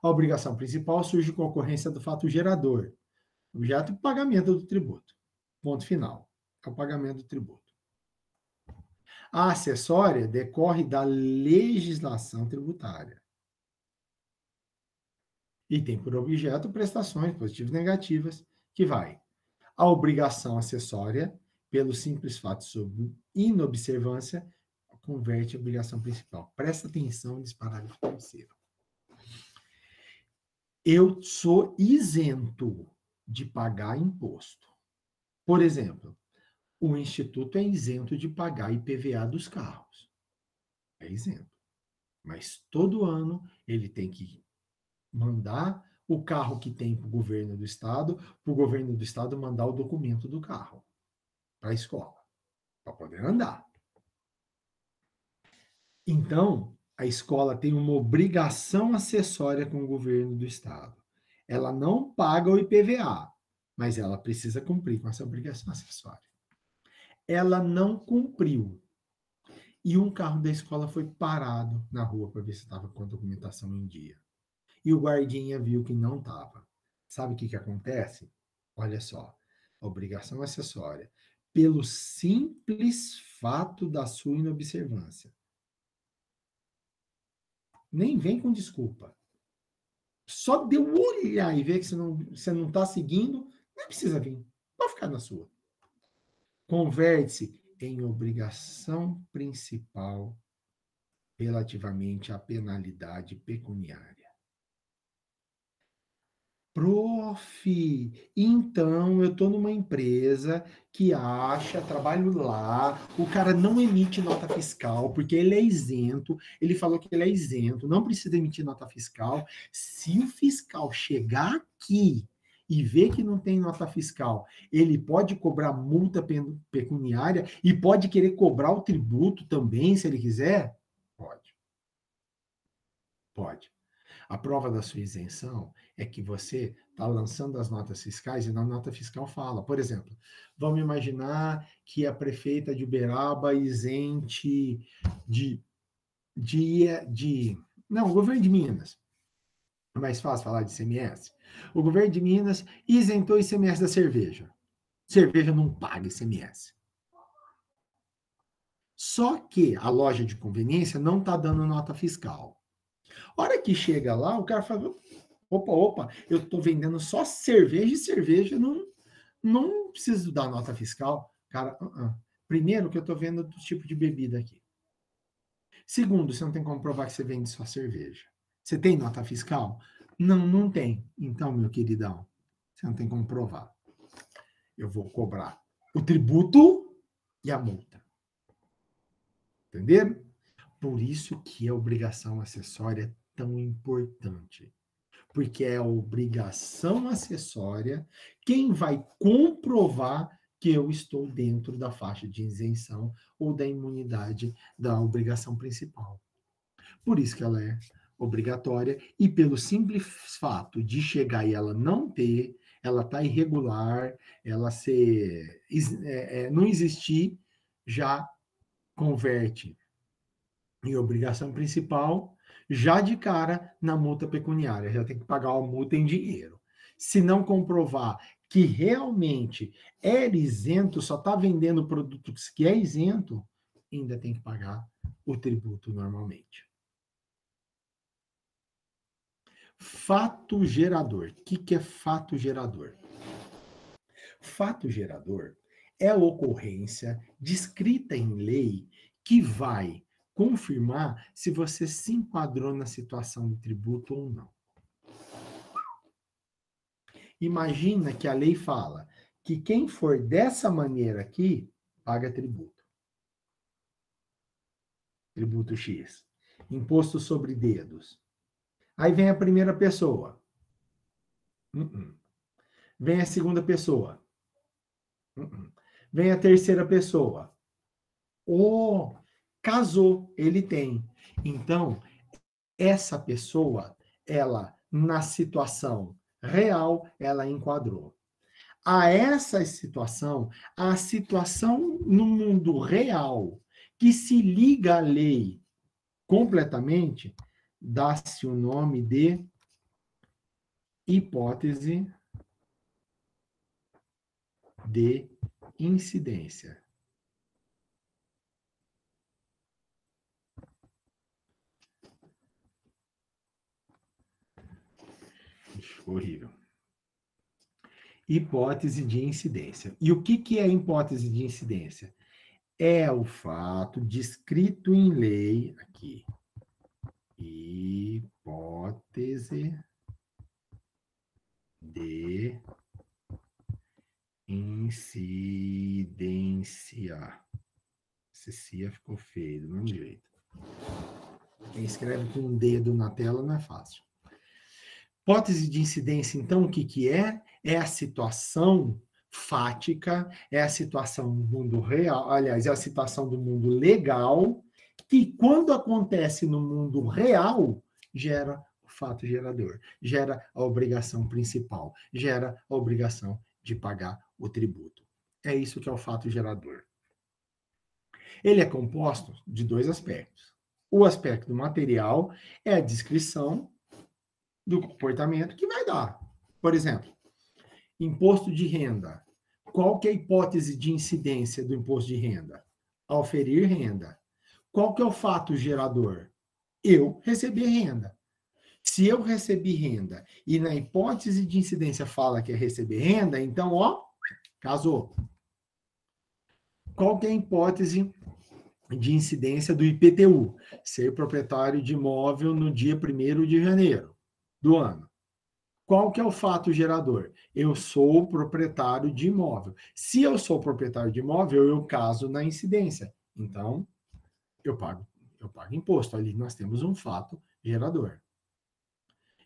A obrigação principal surge com a ocorrência do fato gerador, objeto pagamento do tributo. Ponto final. É o pagamento do tributo. A acessória decorre da legislação tributária. E tem por objeto prestações positivas e negativas, que vai a obrigação acessória, pelo simples fato sobre inobservância, converte a obrigação principal. Presta atenção nesse parágrafo terceiro. Eu sou isento de pagar imposto. Por exemplo, o instituto é isento de pagar IPVA dos carros. É isento. Mas todo ano ele tem que mandar o carro que tem para o governo do estado, para o governo do estado mandar o documento do carro para a escola, para poder andar. Então, a escola tem uma obrigação acessória com o governo do estado. Ela não paga o IPVA, mas ela precisa cumprir com essa obrigação acessória. Ela não cumpriu. E um carro da escola foi parado na rua para ver se estava com a documentação em dia. E o guardinha viu que não estava. Sabe o que, que acontece? Olha só, obrigação acessória pelo simples fato da sua inobservância. Nem vem com desculpa. Só de olhar e ver que você não está você não tá seguindo, não precisa vir. Pode ficar na sua. Converte-se em obrigação principal relativamente à penalidade pecuniária. Prof, então eu estou numa empresa que acha, trabalho lá, o cara não emite nota fiscal porque ele é isento, ele falou que ele é isento, não precisa emitir nota fiscal. Se o fiscal chegar aqui e ver que não tem nota fiscal, ele pode cobrar multa pecuniária e pode querer cobrar o tributo também, se ele quiser? Pode. Pode. A prova da sua isenção é que você está lançando as notas fiscais e na nota fiscal fala, por exemplo, vamos imaginar que a prefeita de Uberaba isente de, de, de não, o governo de Minas, é mais fácil falar de ICMS. O governo de Minas isentou ICMS da cerveja. Cerveja não paga ICMS. Só que a loja de conveniência não está dando nota fiscal. hora que chega lá, o cara fala: Opa, opa, eu estou vendendo só cerveja e cerveja não, não preciso dar nota fiscal. Cara, uh -uh. primeiro que eu estou vendo do tipo de bebida aqui. Segundo, você não tem como provar que você vende só cerveja. Você tem nota fiscal? Não, não tem. Então, meu queridão, você não tem como provar. Eu vou cobrar o tributo e a multa. Entenderam? Por isso que a obrigação acessória é tão importante porque é a obrigação acessória quem vai comprovar que eu estou dentro da faixa de isenção ou da imunidade da obrigação principal. Por isso que ela é obrigatória e pelo simples fato de chegar e ela não ter, ela tá irregular, ela ser é, é, não existir, já converte em obrigação principal já de cara na multa pecuniária, já tem que pagar a multa em dinheiro. Se não comprovar que realmente era isento, só está vendendo produtos que é isento, ainda tem que pagar o tributo normalmente. Fato gerador. O que, que é fato gerador? Fato gerador é a ocorrência descrita em lei que vai confirmar se você se enquadrou na situação de tributo ou não. Imagina que a lei fala que quem for dessa maneira aqui paga tributo. Tributo X. Imposto sobre dedos. Aí vem a primeira pessoa. Uh-uh. Vem a segunda pessoa. Uh-uh. Vem a terceira pessoa. Oh, casou, ele tem. Então, essa pessoa, ela, na situação real, ela enquadrou. A essa situação, a situação no mundo real, que se liga à lei completamente, dá-se o nome de hipótese de incidência. Horrível. Hipótese de incidência. E o que, que é hipótese de incidência? É o fato descrito em lei, aqui, hipótese de incidência. Esse cia ficou feio, do mesmo jeito. Quem escreve com um dedo na tela não é fácil. Hipótese de incidência, então, o que, que é? É a situação fática, é a situação do mundo real, aliás, é a situação do mundo legal, que quando acontece no mundo real, gera o fato gerador, gera a obrigação principal, gera a obrigação de pagar o tributo. É isso que é o fato gerador. Ele é composto de dois aspectos. O aspecto material é a descrição do comportamento que vai dar. Por exemplo, imposto de renda. Qual que é a hipótese de incidência do imposto de renda? Auferir renda. Qual que é o fato gerador? Eu recebi renda. Se eu recebi renda e na hipótese de incidência fala que é receber renda, então, ó, casou. Qual que é a hipótese de incidência do IPTU? Ser proprietário de imóvel no dia 1 de janeiro do ano. Qual que é o fato gerador? Eu sou proprietário de imóvel. Se eu sou proprietário de imóvel, eu caso na incidência. Então, eu pago, eu pago imposto. Ali nós temos um fato gerador.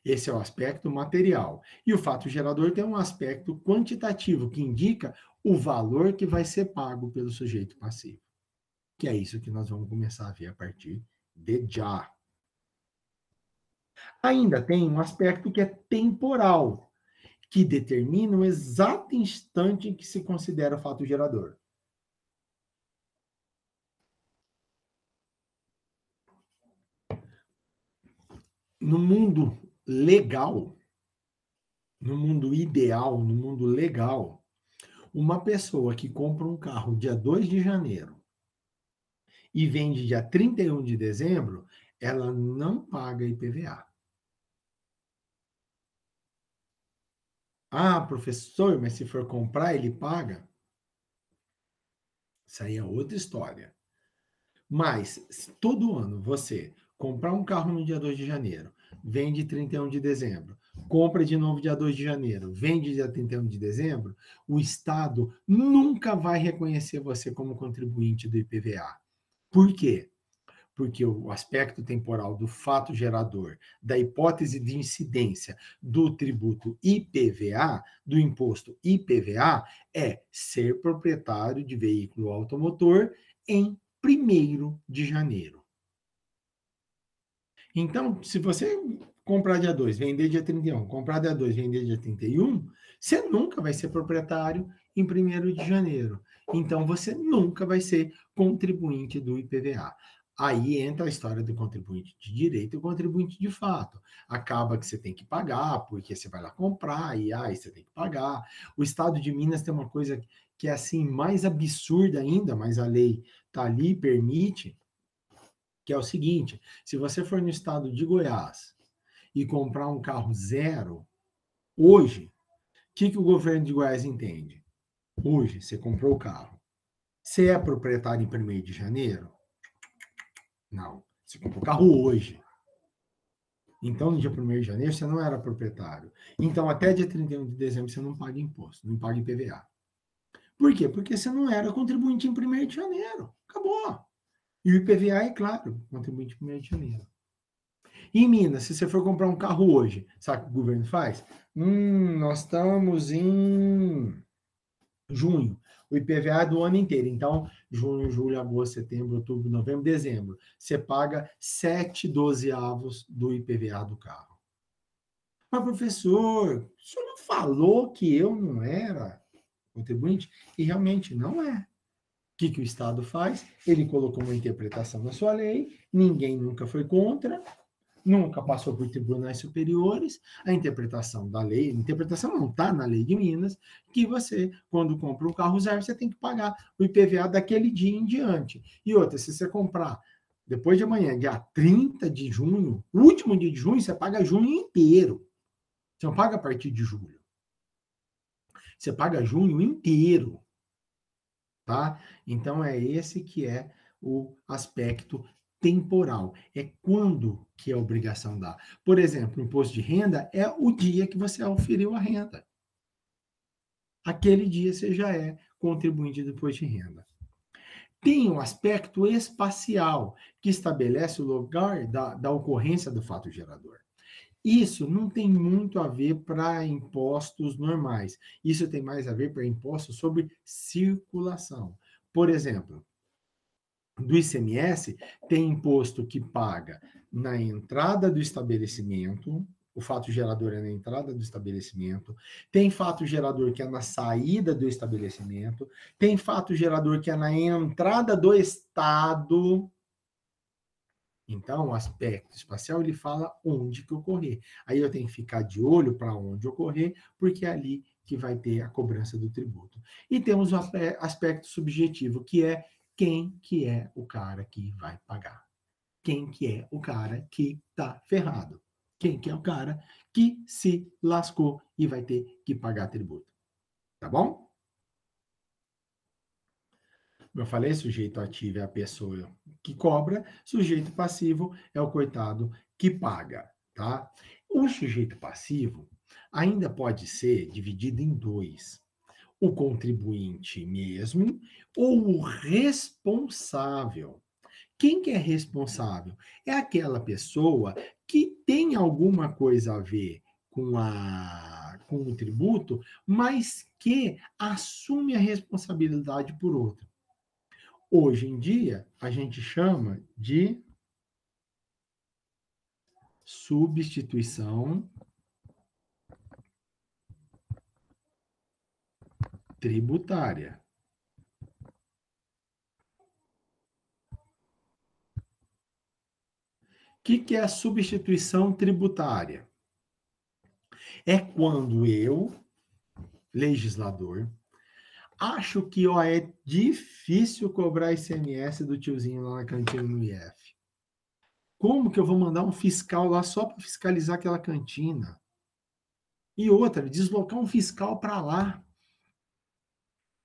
Esse é o aspecto material. E o fato gerador tem um aspecto quantitativo, que indica o valor que vai ser pago pelo sujeito passivo. Que é isso que nós vamos começar a ver a partir de já. Ainda tem um aspecto que é temporal, que determina o exato instante em que se considera fato gerador. No mundo legal, no mundo ideal, no mundo legal, uma pessoa que compra um carro dia 2 de janeiro e vende dia 31 de dezembro, ela não paga IPVA. Ah, professor, mas se for comprar, ele paga? Isso aí é outra história. Mas, todo ano você comprar um carro no dia 2 de janeiro, vende 31 de dezembro, compra de novo dia 2 de janeiro, vende dia 31 de dezembro, o Estado nunca vai reconhecer você como contribuinte do IPVA. Por quê? Porque o aspecto temporal do fato gerador, da hipótese de incidência do tributo IPVA, do imposto IPVA, é ser proprietário de veículo automotor em 1 de janeiro. Então, se você comprar dia 2, vender dia 31, comprar dia 2, vender dia 31, você nunca vai ser proprietário em 1 de janeiro. Então, você nunca vai ser contribuinte do IPVA. Aí entra a história do contribuinte de direito e contribuinte de fato. Acaba que você tem que pagar, porque você vai lá comprar, e aí você tem que pagar. O Estado de Minas tem uma coisa que é assim mais absurda ainda, mas a lei está ali, permite, que é o seguinte: se você for no estado de Goiás e comprar um carro zero, hoje, o que, que o governo de Goiás entende? Hoje, você comprou o carro. Você é proprietário em 1 de janeiro? Não. Você comprou o carro hoje. Então, no dia 1 de janeiro, você não era proprietário. Então, até dia 31 de dezembro, você não paga imposto, não paga IPVA. Por quê? Porque você não era contribuinte em 1 de janeiro. Acabou. E o IPVA é claro, contribuinte 1 de janeiro. Em Minas, se você for comprar um carro hoje, sabe o que o governo faz? Hum, nós estamos em junho. O IPVA é do ano inteiro. Então, junho, julho, agosto, setembro, outubro, novembro, dezembro. Você paga 7 dozeavos do IPVA do carro. Mas, professor, o senhor não falou que eu não era contribuinte? E realmente não é. O que, que o Estado faz? Ele colocou uma interpretação na sua lei, ninguém nunca foi contra, nunca passou por tribunais superiores, a interpretação da lei, a interpretação não está na lei de Minas, que você, quando compra um carro zero, você tem que pagar o IPVA daquele dia em diante. E outra, se você comprar depois de amanhã, dia 30 de junho, último dia de junho, você paga junho inteiro. Você não paga a partir de julho. Você paga junho inteiro. Tá? Então é esse que é o aspecto temporal. É quando que a obrigação dá. Por exemplo, o imposto de renda é o dia que você oferiu a renda. Aquele dia você já é contribuinte do imposto de renda. Tem o aspecto espacial, que estabelece o lugar da, da ocorrência do fato gerador. Isso não tem muito a ver para impostos normais. Isso tem mais a ver para impostos sobre circulação. Por exemplo, do ICMS, tem imposto que paga na entrada do estabelecimento, o fato gerador é na entrada do estabelecimento, tem fato gerador que é na saída do estabelecimento, tem fato gerador que é na entrada do estado, então, o aspecto espacial ele fala onde que ocorrer. Aí eu tenho que ficar de olho para onde ocorrer, porque é ali que vai ter a cobrança do tributo. E temos o aspecto subjetivo, que é quem que é o cara que vai pagar. Quem que é o cara que está ferrado. Quem que é o cara que se lascou e vai ter que pagar tributo. Tá bom? Eu falei, sujeito ativo é a pessoa que cobra, sujeito passivo é o coitado que paga, tá? O sujeito passivo ainda pode ser dividido em dois. O contribuinte mesmo ou o responsável. Quem que é responsável? É aquela pessoa que tem alguma coisa a ver com, a, com o tributo, mas que assume a responsabilidade por outro. Hoje em dia, a gente chama de substituição tributária. O que, que é a substituição tributária? É quando eu, legislador, Acho que ó, é difícil cobrar ICMS do tiozinho lá na cantina no IF. Como que eu vou mandar um fiscal lá só para fiscalizar aquela cantina? E outra, deslocar um fiscal para lá.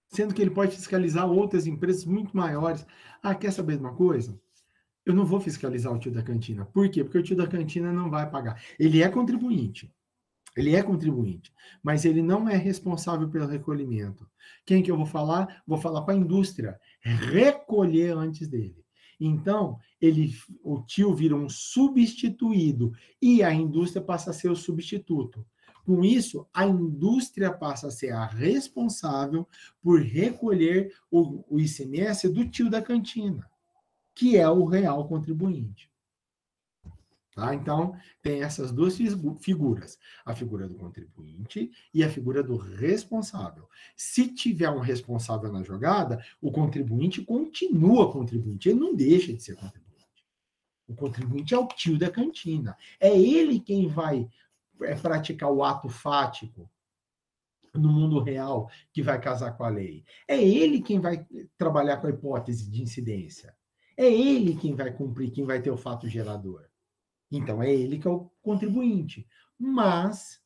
Sendo que ele pode fiscalizar outras empresas muito maiores. Ah, quer saber de uma coisa? Eu não vou fiscalizar o tio da cantina. Por quê? Porque o tio da cantina não vai pagar. Ele é contribuinte. Ele é contribuinte, mas ele não é responsável pelo recolhimento. Quem que eu vou falar? Vou falar com a indústria. Recolher antes dele. Então, ele, o tio vira um substituído e a indústria passa a ser o substituto. Com isso, a indústria passa a ser a responsável por recolher o, o ICMS do tio da cantina, que é o real contribuinte. Tá? Então, tem essas duas figuras: a figura do contribuinte e a figura do responsável. Se tiver um responsável na jogada, o contribuinte continua contribuinte, ele não deixa de ser contribuinte. O contribuinte é o tio da cantina. É ele quem vai é, praticar o ato fático no mundo real que vai casar com a lei. É ele quem vai trabalhar com a hipótese de incidência. É ele quem vai cumprir, quem vai ter o fato gerador. Então, é ele que é o contribuinte. Mas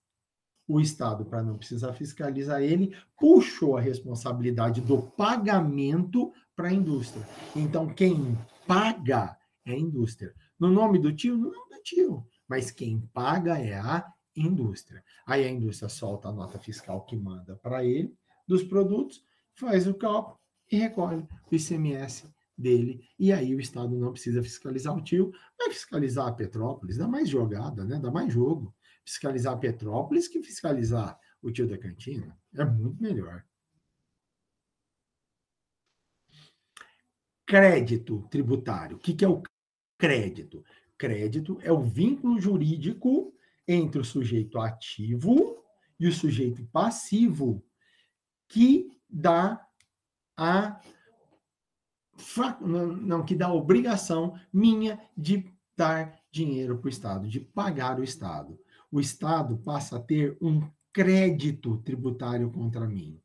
o Estado, para não precisar fiscalizar ele, puxou a responsabilidade do pagamento para a indústria. Então, quem paga é a indústria. No nome do tio? No nome do tio. Mas quem paga é a indústria. Aí a indústria solta a nota fiscal que manda para ele dos produtos faz o cálculo e recolhe o ICMS dele. E aí o Estado não precisa fiscalizar o tio, vai fiscalizar a Petrópolis, dá mais jogada, né? dá mais jogo. Fiscalizar a Petrópolis que fiscalizar o tio da cantina. É muito melhor. Crédito tributário. O que, que é o crédito? Crédito é o vínculo jurídico entre o sujeito ativo e o sujeito passivo que dá a não, que dá obrigação minha de dar dinheiro para o Estado, de pagar o Estado. O Estado passa a ter um crédito tributário contra mim.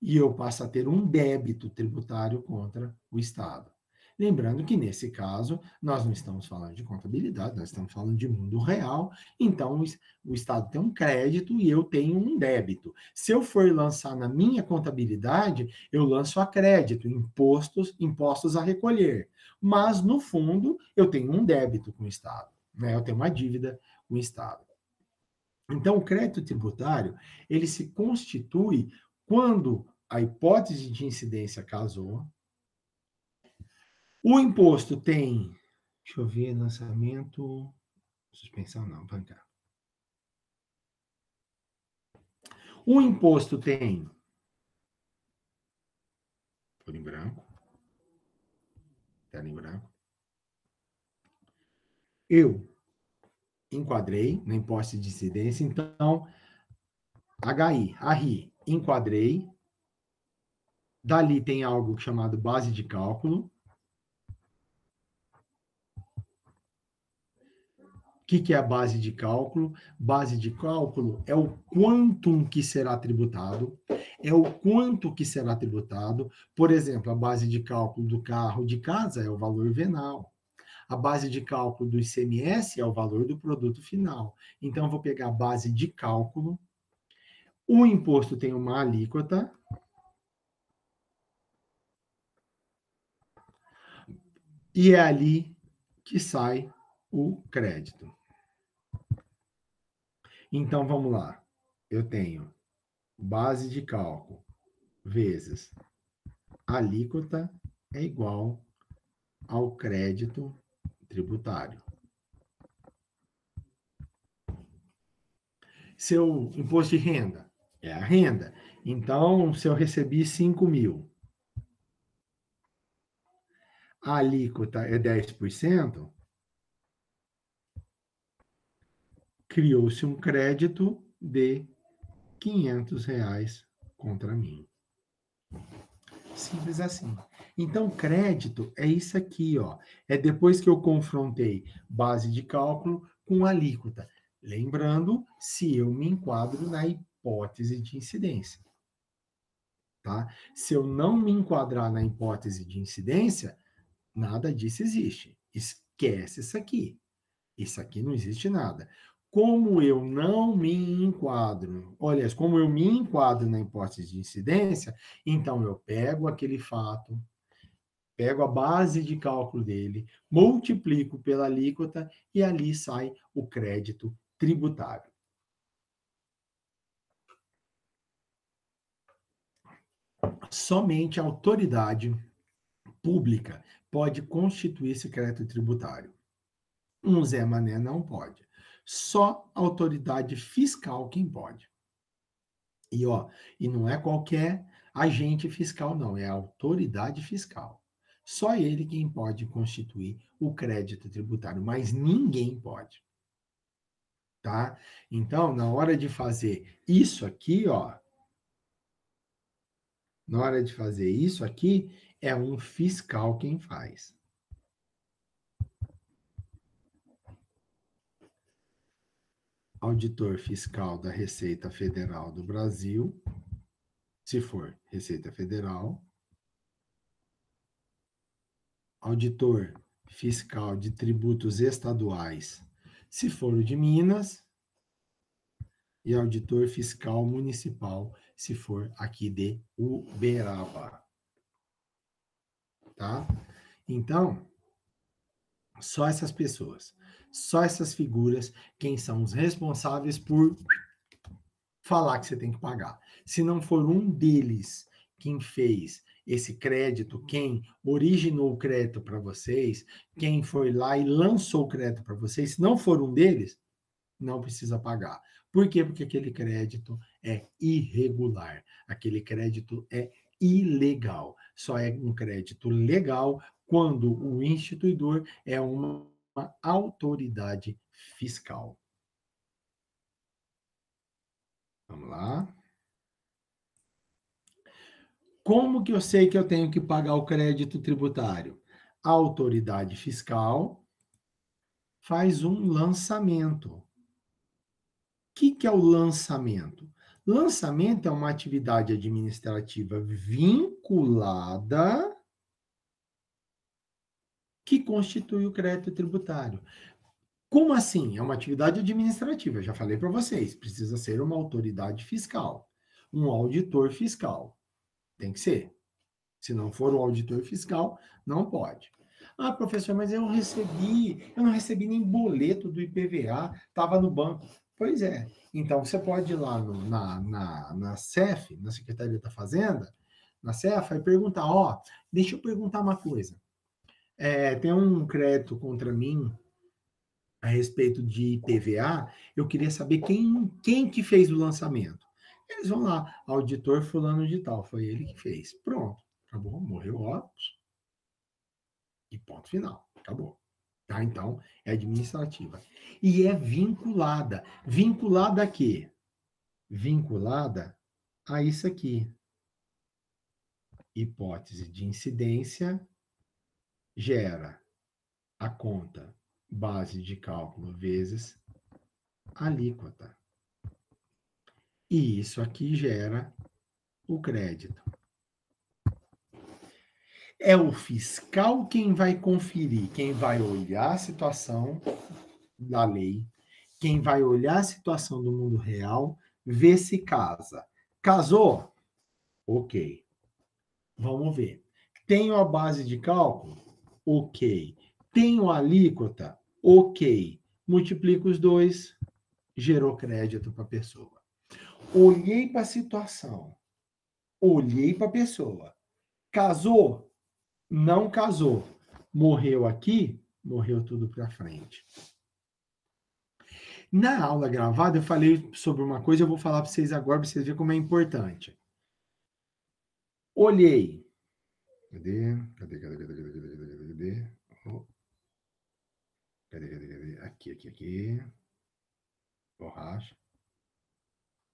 E eu passo a ter um débito tributário contra o Estado. Lembrando que, nesse caso, nós não estamos falando de contabilidade, nós estamos falando de mundo real. Então, o Estado tem um crédito e eu tenho um débito. Se eu for lançar na minha contabilidade, eu lanço a crédito, impostos, impostos a recolher. Mas, no fundo, eu tenho um débito com o Estado. Né? Eu tenho uma dívida com o Estado. Então, o crédito tributário, ele se constitui quando a hipótese de incidência casou, o imposto tem, deixa eu ver, lançamento, suspensão não, bancar. O imposto tem por em branco, tela em branco. Eu enquadrei na imposto de incidência, então, HI, ARRI, enquadrei. Dali tem algo chamado base de cálculo. O que, que é a base de cálculo? Base de cálculo é o quantum que será tributado, é o quanto que será tributado. Por exemplo, a base de cálculo do carro de casa é o valor venal. A base de cálculo do ICMS é o valor do produto final. Então, vou pegar a base de cálculo. O imposto tem uma alíquota. E é ali que sai o crédito. Então, vamos lá. Eu tenho base de cálculo vezes alíquota é igual ao crédito tributário. Seu imposto de renda é a renda. Então, se eu recebi 5 mil, a alíquota é 10%, criou-se um crédito de 500 reais contra mim. Simples assim. Então, crédito é isso aqui, ó. É depois que eu confrontei base de cálculo com alíquota. Lembrando, se eu me enquadro na hipótese de incidência. Tá? Se eu não me enquadrar na hipótese de incidência, nada disso existe. Esquece isso aqui. Isso aqui não existe nada como eu não me enquadro, olha, como eu me enquadro na hipótese de incidência, então eu pego aquele fato, pego a base de cálculo dele, multiplico pela alíquota e ali sai o crédito tributário. Somente a autoridade pública pode constituir esse crédito tributário. Um Zé Mané não pode. Só a autoridade fiscal quem pode. E ó, e não é qualquer agente fiscal não, é a autoridade fiscal. Só ele quem pode constituir o crédito tributário, mas ninguém pode. Tá? Então, na hora de fazer isso aqui, ó, na hora de fazer isso aqui, é um fiscal quem faz. Auditor fiscal da Receita Federal do Brasil, se for Receita Federal, auditor fiscal de tributos estaduais, se for o de Minas, e auditor fiscal municipal, se for aqui de Uberaba. Tá? Então, só essas pessoas só essas figuras quem são os responsáveis por falar que você tem que pagar. Se não for um deles quem fez esse crédito, quem originou o crédito para vocês, quem foi lá e lançou o crédito para vocês, se não for um deles, não precisa pagar. Por quê? Porque aquele crédito é irregular, aquele crédito é ilegal. Só é um crédito legal quando o instituidor é uma, autoridade fiscal. Vamos lá. Como que eu sei que eu tenho que pagar o crédito tributário? A autoridade fiscal faz um lançamento. O que, que é o lançamento? Lançamento é uma atividade administrativa vinculada que constitui o crédito tributário. Como assim? É uma atividade administrativa, já falei para vocês, precisa ser uma autoridade fiscal, um auditor fiscal. Tem que ser. Se não for o auditor fiscal, não pode. Ah, professor, mas eu recebi, eu não recebi nem boleto do IPVA, estava no banco. Pois é. Então, você pode ir lá no, na, na, na CEF, na Secretaria da Fazenda, na CEF, e perguntar, ó, deixa eu perguntar uma coisa. É, tem um crédito contra mim a respeito de IPVA, eu queria saber quem, quem que fez o lançamento. Eles vão lá, auditor fulano de tal, foi ele que fez. Pronto, acabou, morreu, ó. E ponto final, acabou. Tá? Então, é administrativa. E é vinculada. Vinculada a quê? Vinculada a isso aqui. Hipótese de incidência gera a conta base de cálculo vezes alíquota. E isso aqui gera o crédito. É o fiscal quem vai conferir, quem vai olhar a situação da lei, quem vai olhar a situação do mundo real, ver se casa. Casou? Ok. Vamos ver. Tenho a base de cálculo? Ok. Tenho alíquota? Ok. Multiplico os dois, gerou crédito para a pessoa. Olhei para a situação, olhei para a pessoa. Casou? Não casou. Morreu aqui? Morreu tudo para frente. Na aula gravada, eu falei sobre uma coisa, eu vou falar para vocês agora, para vocês verem como é importante. Olhei. Cadê? Cadê, cadê, cadê, cadê, cadê, cadê? Oh. Cadê, cadê, cadê? Aqui, aqui, aqui. Borracha.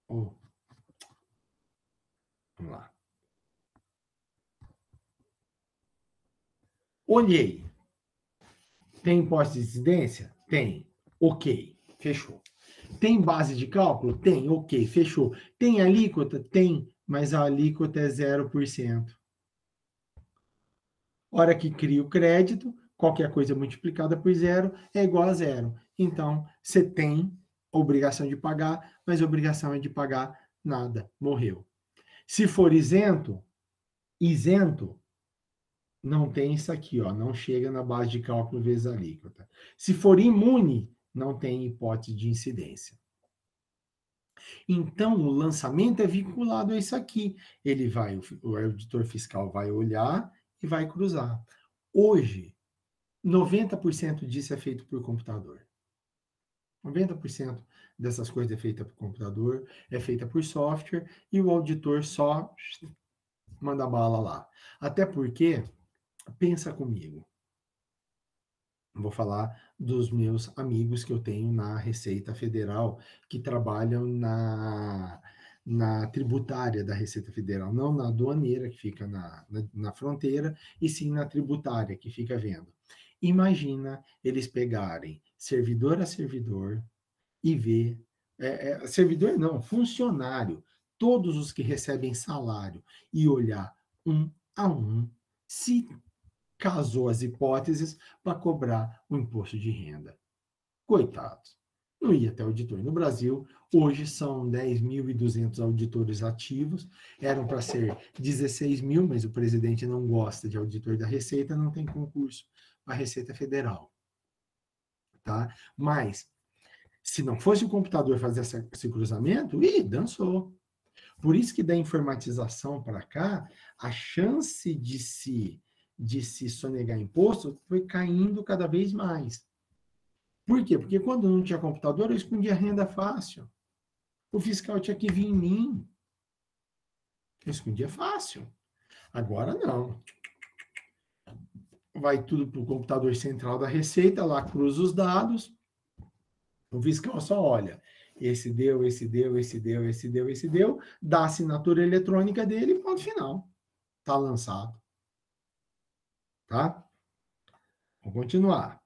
Oh. Vamos lá. Olhei. Tem imposto de incidência? Tem. Ok. Fechou. Tem base de cálculo? Tem. Ok. Fechou. Tem alíquota? Tem. Mas a alíquota é 0%. Hora que cria o crédito, qualquer coisa multiplicada por zero é igual a zero. Então, você tem obrigação de pagar, mas obrigação é de pagar nada, morreu. Se for isento, isento, não tem isso aqui, ó, não chega na base de cálculo vezes a alíquota. Se for imune, não tem hipótese de incidência. Então, o lançamento é vinculado a isso aqui. Ele vai, o auditor fiscal vai olhar e vai cruzar. Hoje, 90% disso é feito por computador. 90% dessas coisas é feita por computador, é feita por software, e o auditor só manda bala lá. Até porque, pensa comigo, vou falar dos meus amigos que eu tenho na Receita Federal, que trabalham na, na tributária da Receita Federal, não na aduaneira, que fica na, na, na fronteira, e sim na tributária, que fica vendo. Imagina eles pegarem servidor a servidor e ver, é, é, servidor não, funcionário, todos os que recebem salário e olhar um a um se casou as hipóteses para cobrar o imposto de renda. Coitados. Não ia até auditor. No Brasil, hoje são 10.200 auditores ativos, eram para ser 16 mil, mas o presidente não gosta de auditor da Receita, não tem concurso a Receita Federal. Tá? Mas Se não fosse o computador fazer esse cruzamento, ih, dançou. Por isso que da informatização para cá, a chance de se, de se sonegar imposto foi caindo cada vez mais. Por quê? Porque quando não tinha computador, eu escondia renda fácil. O fiscal tinha que vir em mim. Eu escondia fácil. Agora não. Vai tudo para o computador central da Receita, lá cruza os dados. O fiscal só olha. Esse deu, esse deu, esse deu, esse deu, esse deu. Dá a assinatura eletrônica dele, ponto final. Está lançado. Tá? Vamos continuar.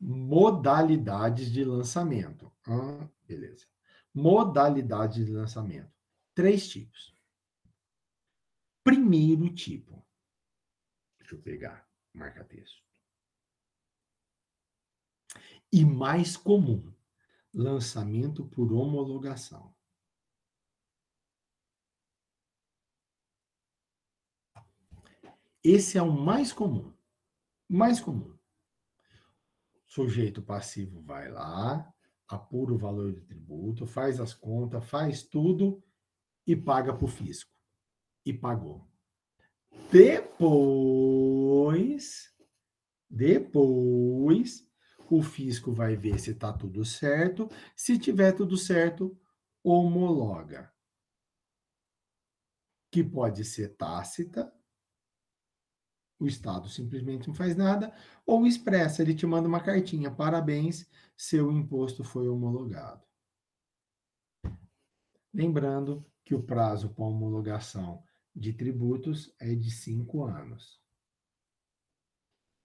Modalidades de lançamento. Ah, beleza. Modalidades de lançamento. Três tipos. Primeiro tipo. Deixa eu pegar, marca texto. E mais comum, lançamento por homologação. Esse é o mais comum. Mais comum. Sujeito passivo vai lá, apura o valor do tributo, faz as contas, faz tudo e paga para o fisco. E pagou. Depois, depois, o fisco vai ver se está tudo certo. Se tiver tudo certo, homologa. Que pode ser tácita, o Estado simplesmente não faz nada, ou expressa, ele te manda uma cartinha, parabéns, seu imposto foi homologado. Lembrando que o prazo para homologação de tributos é de cinco anos.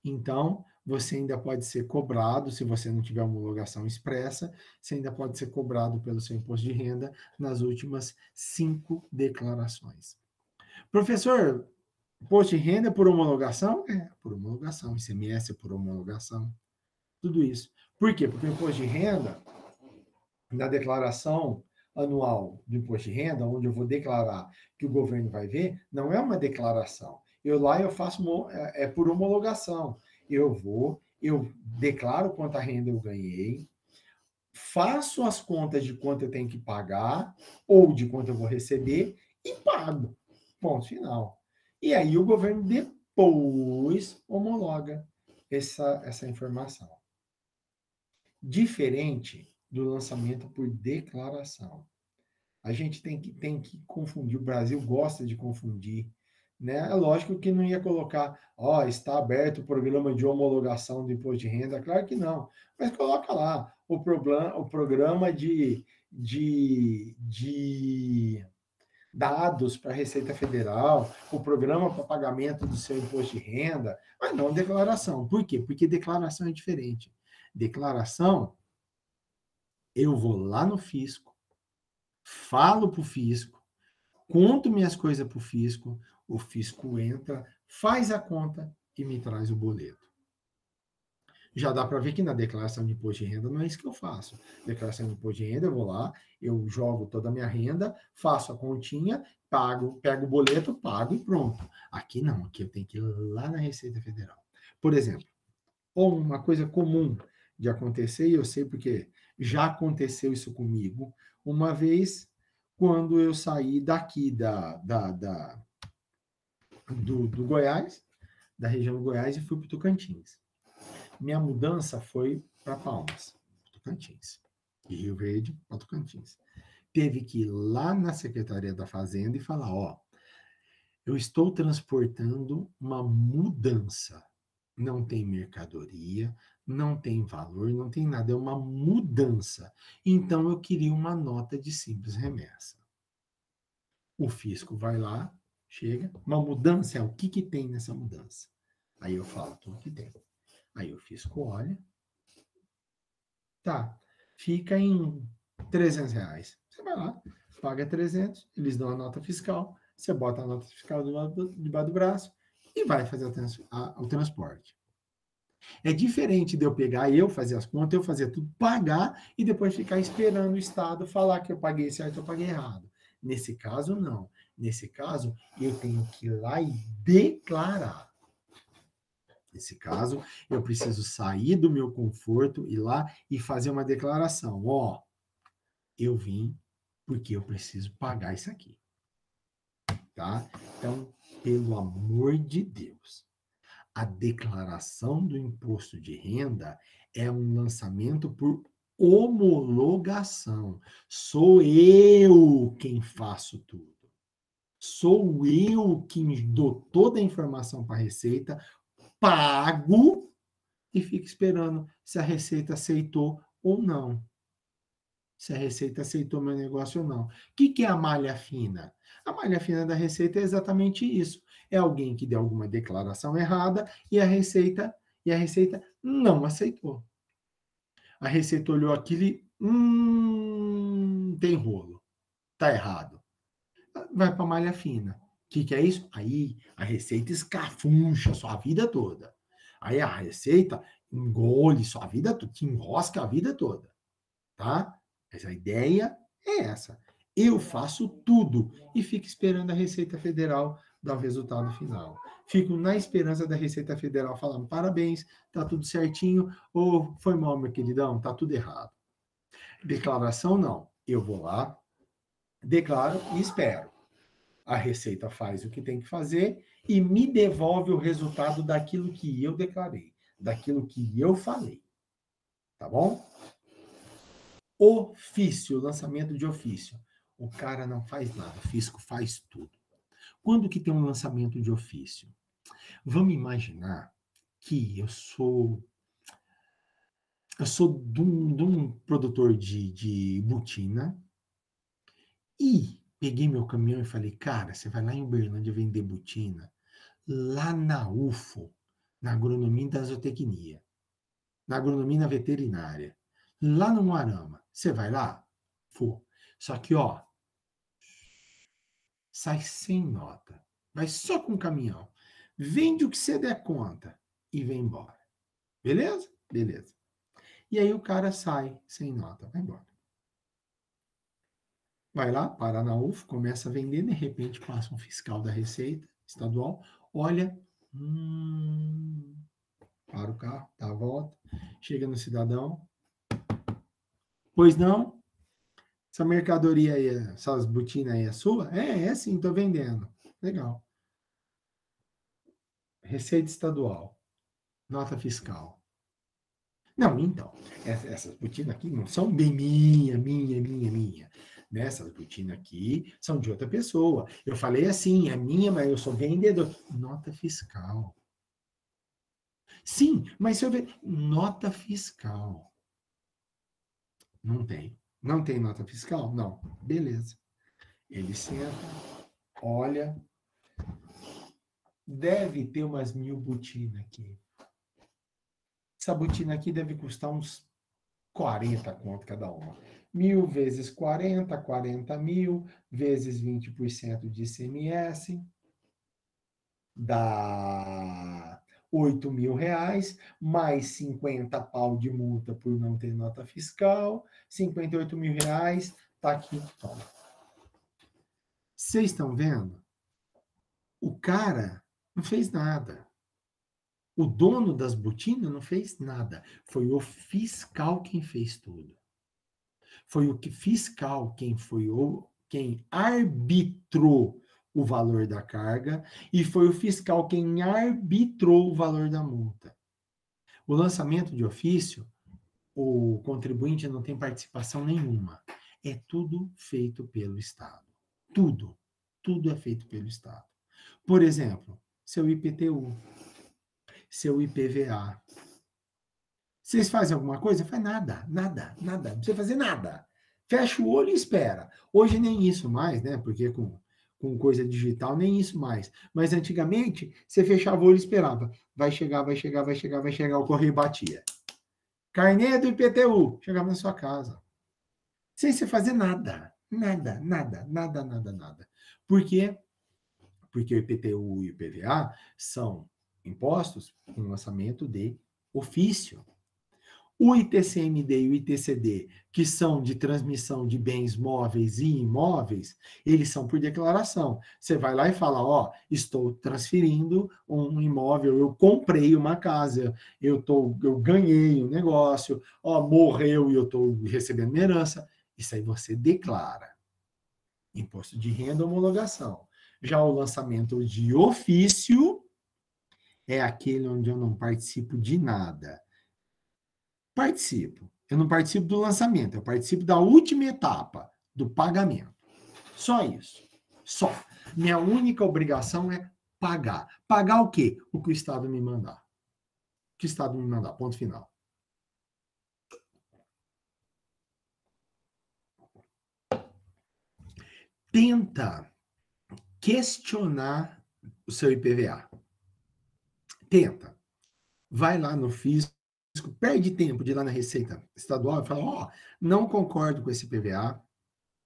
Então, você ainda pode ser cobrado, se você não tiver homologação expressa, você ainda pode ser cobrado pelo seu imposto de renda nas últimas cinco declarações. Professor, imposto de renda por homologação? É, por homologação. ICMS é por homologação. Tudo isso. Por quê? Porque o imposto de renda, na declaração anual do imposto de renda, onde eu vou declarar que o governo vai ver, não é uma declaração. Eu lá eu faço é, é por homologação. Eu vou, eu declaro quanta renda eu ganhei, faço as contas de quanto eu tenho que pagar ou de quanto eu vou receber e pago. Ponto final. E aí o governo depois homologa essa, essa informação. Diferente do lançamento por declaração. A gente tem que, tem que confundir, o Brasil gosta de confundir. Né? É lógico que não ia colocar, ó, está aberto o programa de homologação do imposto de renda, claro que não. Mas coloca lá o, problema, o programa de, de, de dados para a Receita Federal, o programa para pagamento do seu imposto de renda, mas não declaração. Por quê? Porque declaração é diferente. Declaração, eu vou lá no fisco, falo para o fisco, conto minhas coisas para o fisco, o fisco entra, faz a conta e me traz o boleto. Já dá para ver que na declaração de imposto de renda não é isso que eu faço. Declaração de imposto de renda, eu vou lá, eu jogo toda a minha renda, faço a continha, pago, pego o boleto, pago e pronto. Aqui não, aqui eu tenho que ir lá na Receita Federal. Por exemplo, ou uma coisa comum de acontecer, e eu sei porque já aconteceu isso comigo, uma vez quando eu saí daqui da, da, da do, do Goiás, da região do Goiás, e fui para o Tocantins. Minha mudança foi para Palmas, Tocantins. De Rio Verde para Tocantins. Teve que ir lá na Secretaria da Fazenda e falar: ó, eu estou transportando uma mudança. Não tem mercadoria, não tem valor, não tem nada, é uma mudança. Então eu queria uma nota de simples remessa. O fisco vai lá, chega, uma mudança é o que, que tem nessa mudança. Aí eu falo tudo que tem. Aí o fisco olha, tá, fica em 300 reais. Você vai lá, paga 300, eles dão a nota fiscal, você bota a nota fiscal debaixo do braço e vai fazer o transporte. É diferente de eu pegar, eu fazer as contas, eu fazer tudo, pagar e depois ficar esperando o Estado falar que eu paguei certo ou paguei errado. Nesse caso, não. Nesse caso, eu tenho que ir lá e declarar. Nesse caso, eu preciso sair do meu conforto, ir lá e fazer uma declaração. Ó, eu vim porque eu preciso pagar isso aqui. Tá? Então, pelo amor de Deus, a declaração do imposto de renda é um lançamento por homologação. Sou eu quem faço tudo. Sou eu quem dou toda a informação para a Receita, pago e fico esperando se a Receita aceitou ou não. Se a Receita aceitou meu negócio ou não. O que, que é a malha fina? A malha fina da Receita é exatamente isso. É alguém que deu alguma declaração errada e a Receita e a Receita não aceitou. A Receita olhou aquilo e hum, tem rolo. Tá errado. Vai para a malha fina que, que é isso? Aí a receita escafuncha sua vida toda. Aí a receita engole sua vida, te enrosca a vida toda. Tá? Essa ideia é essa. Eu faço tudo e fico esperando a Receita Federal dar o resultado final. Fico na esperança da Receita Federal falando parabéns, tá tudo certinho, ou foi mal, meu queridão, tá tudo errado. Declaração não. Eu vou lá, declaro e espero a Receita faz o que tem que fazer e me devolve o resultado daquilo que eu declarei, daquilo que eu falei. Tá bom? Ofício, lançamento de ofício. O cara não faz nada, o fisco faz tudo. Quando que tem um lançamento de ofício? Vamos imaginar que eu sou eu sou de um, produtor de, de botina e Peguei meu caminhão e falei, cara, você vai lá em Uberlândia vender botina, lá na UFO, na agronomia da zootecnia, na agronomia na veterinária, lá no Moarama. Você vai lá? For. Só que, ó, sai sem nota. Vai só com o caminhão. Vende o que você der conta e vem embora. Beleza? Beleza. E aí o cara sai sem nota, vai embora. Vai lá, para na UF, começa a vender, de repente passa um fiscal da Receita Estadual, olha, hum, para o carro, dá a volta, chega no cidadão. Pois não? Essa mercadoria aí, essas botinas aí é sua? É, é sim, estou vendendo. Legal. Receita Estadual. Nota fiscal. Não, então, essas botinas aqui não são bem minha, minha, minha, minha nessas botinas aqui são de outra pessoa. Eu falei assim, é minha, mas eu sou vendedor. Nota fiscal. Sim, mas se eu ver. Nota fiscal. Não tem. Não tem nota fiscal? Não. Beleza. Ele senta, olha. Deve ter umas mil botinas aqui. Essa botina aqui deve custar uns 40 conto cada uma mil vezes 40, 40 mil, vezes 20% de ICMS, dá 8 mil reais, mais 50 pau de multa por não ter nota fiscal, 58 mil reais, tá aqui, toma. Vocês estão vendo? O cara não fez nada. O dono das botinas não fez nada. Foi o fiscal quem fez tudo. Foi o que fiscal quem foi o quem arbitrou o valor da carga e foi o fiscal quem arbitrou o valor da multa. O lançamento de ofício, o contribuinte não tem participação nenhuma. É tudo feito pelo Estado. Tudo. Tudo é feito pelo Estado. Por exemplo, seu IPTU, seu IPVA, vocês fazem alguma coisa? Faz nada, nada, nada. Não precisa fazer nada. Fecha o olho e espera. Hoje nem isso mais, né? Porque com, com coisa digital, nem isso mais. Mas antigamente, você fechava o olho e esperava. Vai chegar, vai chegar, vai chegar, vai chegar. O correio batia. Carnê do IPTU. Chegava na sua casa. Sem você fazer nada. Nada, nada, nada, nada, nada. Por quê? Porque o IPTU e o IPVA são impostos com lançamento de ofício. O ITCMD e o ITCD, que são de transmissão de bens móveis e imóveis, eles são por declaração. Você vai lá e fala: Ó, estou transferindo um imóvel, eu comprei uma casa, eu, tô, eu ganhei um negócio, ó, morreu e eu estou recebendo minha herança. Isso aí você declara. Imposto de renda homologação. Já o lançamento de ofício é aquele onde eu não participo de nada. Participo. Eu não participo do lançamento, eu participo da última etapa, do pagamento. Só isso. Só. Minha única obrigação é pagar. Pagar o quê? O que o Estado me mandar. O que o Estado me mandar. Ponto final. Tenta questionar o seu IPVA. Tenta. Vai lá no fisco, perde tempo de ir lá na Receita Estadual e fala: Ó, oh, não concordo com esse IPVA,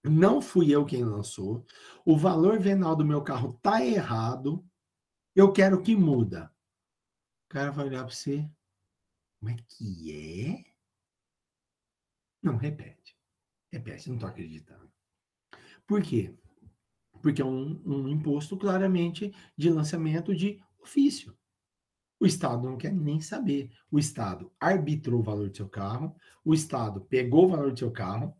não fui eu quem lançou, o valor venal do meu carro tá errado, eu quero que muda. O cara vai olhar para você, como é que é? Não, repete. Repete, não estou acreditando. Por quê? Porque é um, um imposto claramente de lançamento de ofício. O Estado não quer nem saber. O Estado arbitrou o valor do seu carro, o Estado pegou o valor do seu carro.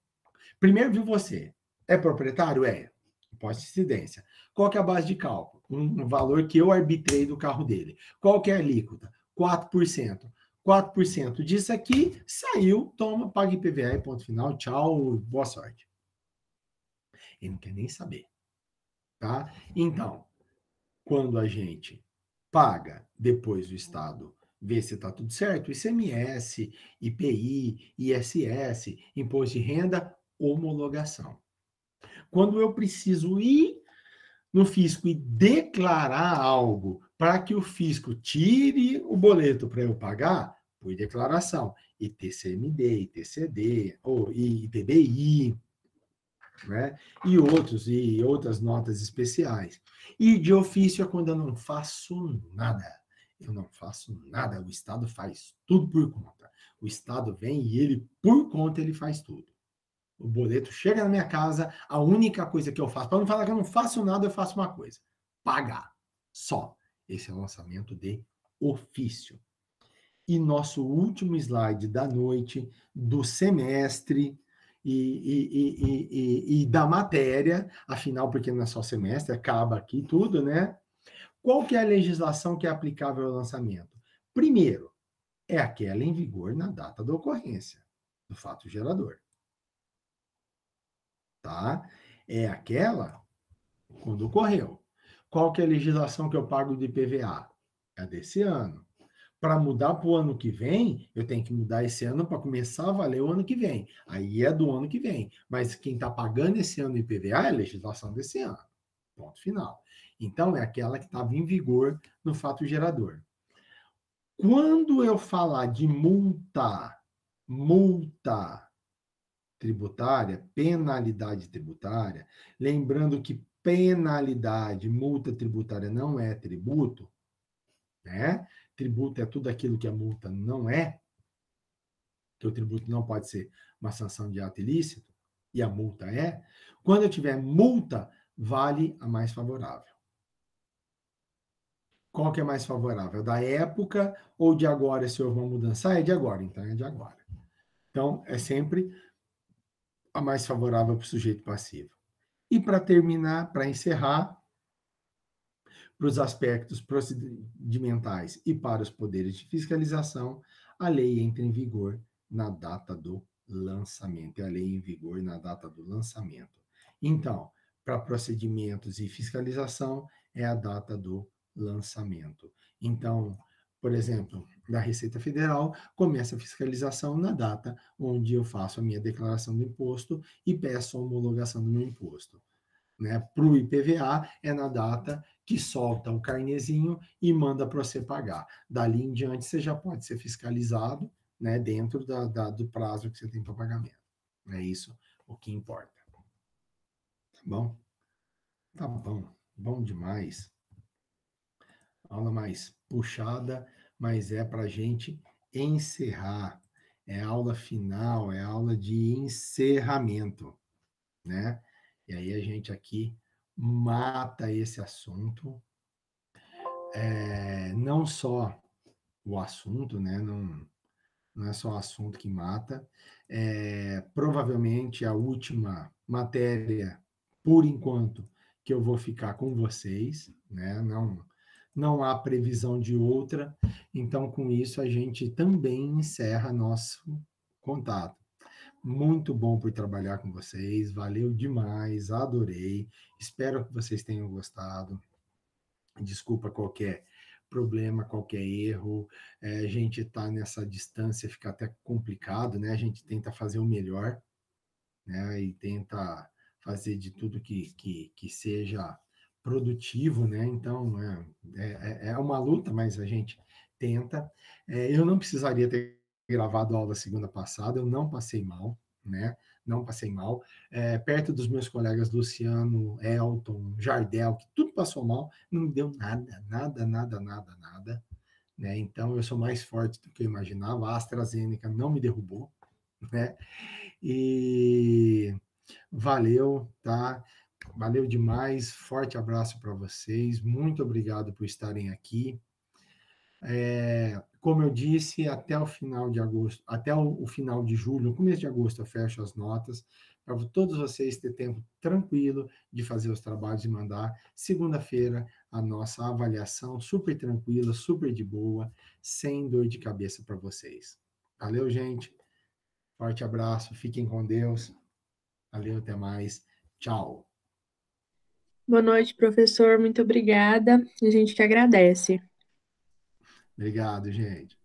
Primeiro viu você. É proprietário? É. Imposto de incidência. Qual que é a base de cálculo? Um, valor que eu arbitrei do carro dele. Qual que é a alíquota? 4%. 4% disso aqui saiu, toma, paga IPVA ponto final. Tchau, boa sorte. Ele não quer nem saber. Tá? Então, quando a gente paga, depois o Estado vê se está tudo certo, ICMS, IPI, ISS, Imposto de Renda, homologação. Quando eu preciso ir no fisco e declarar algo para que o fisco tire o boleto para eu pagar, por declaração, ITCMD, ITCD, ou ITBI, né? e outros, e outras notas especiais. E de ofício é quando eu não faço nada. Eu não faço nada, o Estado faz tudo por conta. O Estado vem e ele, por conta, ele faz tudo. O boleto chega na minha casa, a única coisa que eu faço, para não falar que eu não faço nada, eu faço uma coisa: pagar. Só. Esse é o lançamento de ofício. E nosso último slide da noite, do semestre, e, e, e, e, da matéria, afinal, porque não é só semestre, acaba aqui tudo, né? Qual que é a legislação que é aplicável ao lançamento? Primeiro, é aquela em vigor na data da ocorrência do fato gerador. Tá? É aquela quando ocorreu. Qual que é a legislação que eu pago de PVA? É desse ano para mudar para o ano que vem, eu tenho que mudar esse ano para começar a valer o ano que vem. Aí é do ano que vem. Mas quem está pagando esse ano IPVA é a legislação desse ano. Ponto final. Então, é aquela que estava em vigor no fato gerador. Quando eu falar de multa, multa tributária, penalidade tributária, lembrando que penalidade, multa tributária não é tributo, né? Tributo é tudo aquilo que a multa não é, que o tributo não pode ser uma sanção de ato ilícito, e a multa é, quando eu tiver multa, vale a mais favorável. Qual que é mais favorável? Da época ou de agora, se houve uma mudança? Ah, é de agora, então é de agora. Então, é sempre a mais favorável para o sujeito passivo. E para terminar, para encerrar, para os aspectos procedimentais e para os poderes de fiscalização, a lei entra em vigor na data do lançamento. É a lei em vigor na data do lançamento. Então, para procedimentos e fiscalização, é a data do lançamento. Então, por exemplo, da Receita Federal, começa a fiscalização na data onde eu faço a minha declaração do imposto e peço a homologação do meu imposto. Né? Para o IPVA, é na data que solta o carnezinho e manda para você pagar. Dali em diante, você já pode ser fiscalizado né, dentro da, da, do prazo que você tem para pagamento. É isso o que importa. Tá bom? Tá bom. Bom demais. Aula mais puxada, mas é para a gente encerrar. é aula final, é aula de encerramento, né? E aí a gente aqui mata esse assunto. É, não só o assunto, né? Não, não é só o assunto que mata. É, provavelmente a última matéria, por enquanto, que eu vou ficar com vocês, né? Não, não há previsão de outra. Então, com isso, a gente também encerra nosso contato. Muito bom por trabalhar com vocês, valeu demais, adorei. Espero que vocês tenham gostado. Desculpa qualquer problema, qualquer erro. É, a gente está nessa distância, fica até complicado, né? A gente tenta fazer o melhor, né? E tenta fazer de tudo que, que, que seja produtivo, né? Então, é, é, é uma luta, mas a gente tenta. É, eu não precisaria ter gravado aula segunda passada, eu não passei mal, né? Não passei mal. É, perto dos meus colegas Luciano, Elton, Jardel, que tudo passou mal, não me deu nada, nada, nada, nada, nada. Né? Então, eu sou mais forte do que eu imaginava. A AstraZeneca não me derrubou, né? E valeu, tá? Valeu demais, forte abraço para vocês, muito obrigado por estarem aqui. É, como eu disse, até o final de agosto, até o, o, final de julho, no começo de agosto, eu fecho as notas, para todos vocês ter tempo tranquilo de fazer os trabalhos e mandar. Segunda-feira, a nossa avaliação super tranquila, super de boa, sem dor de cabeça para vocês. Valeu, gente. Forte abraço, fiquem com Deus. Valeu, até mais. Tchau. Boa noite, professor. Muito obrigada. A gente que agradece. Obrigado, gente.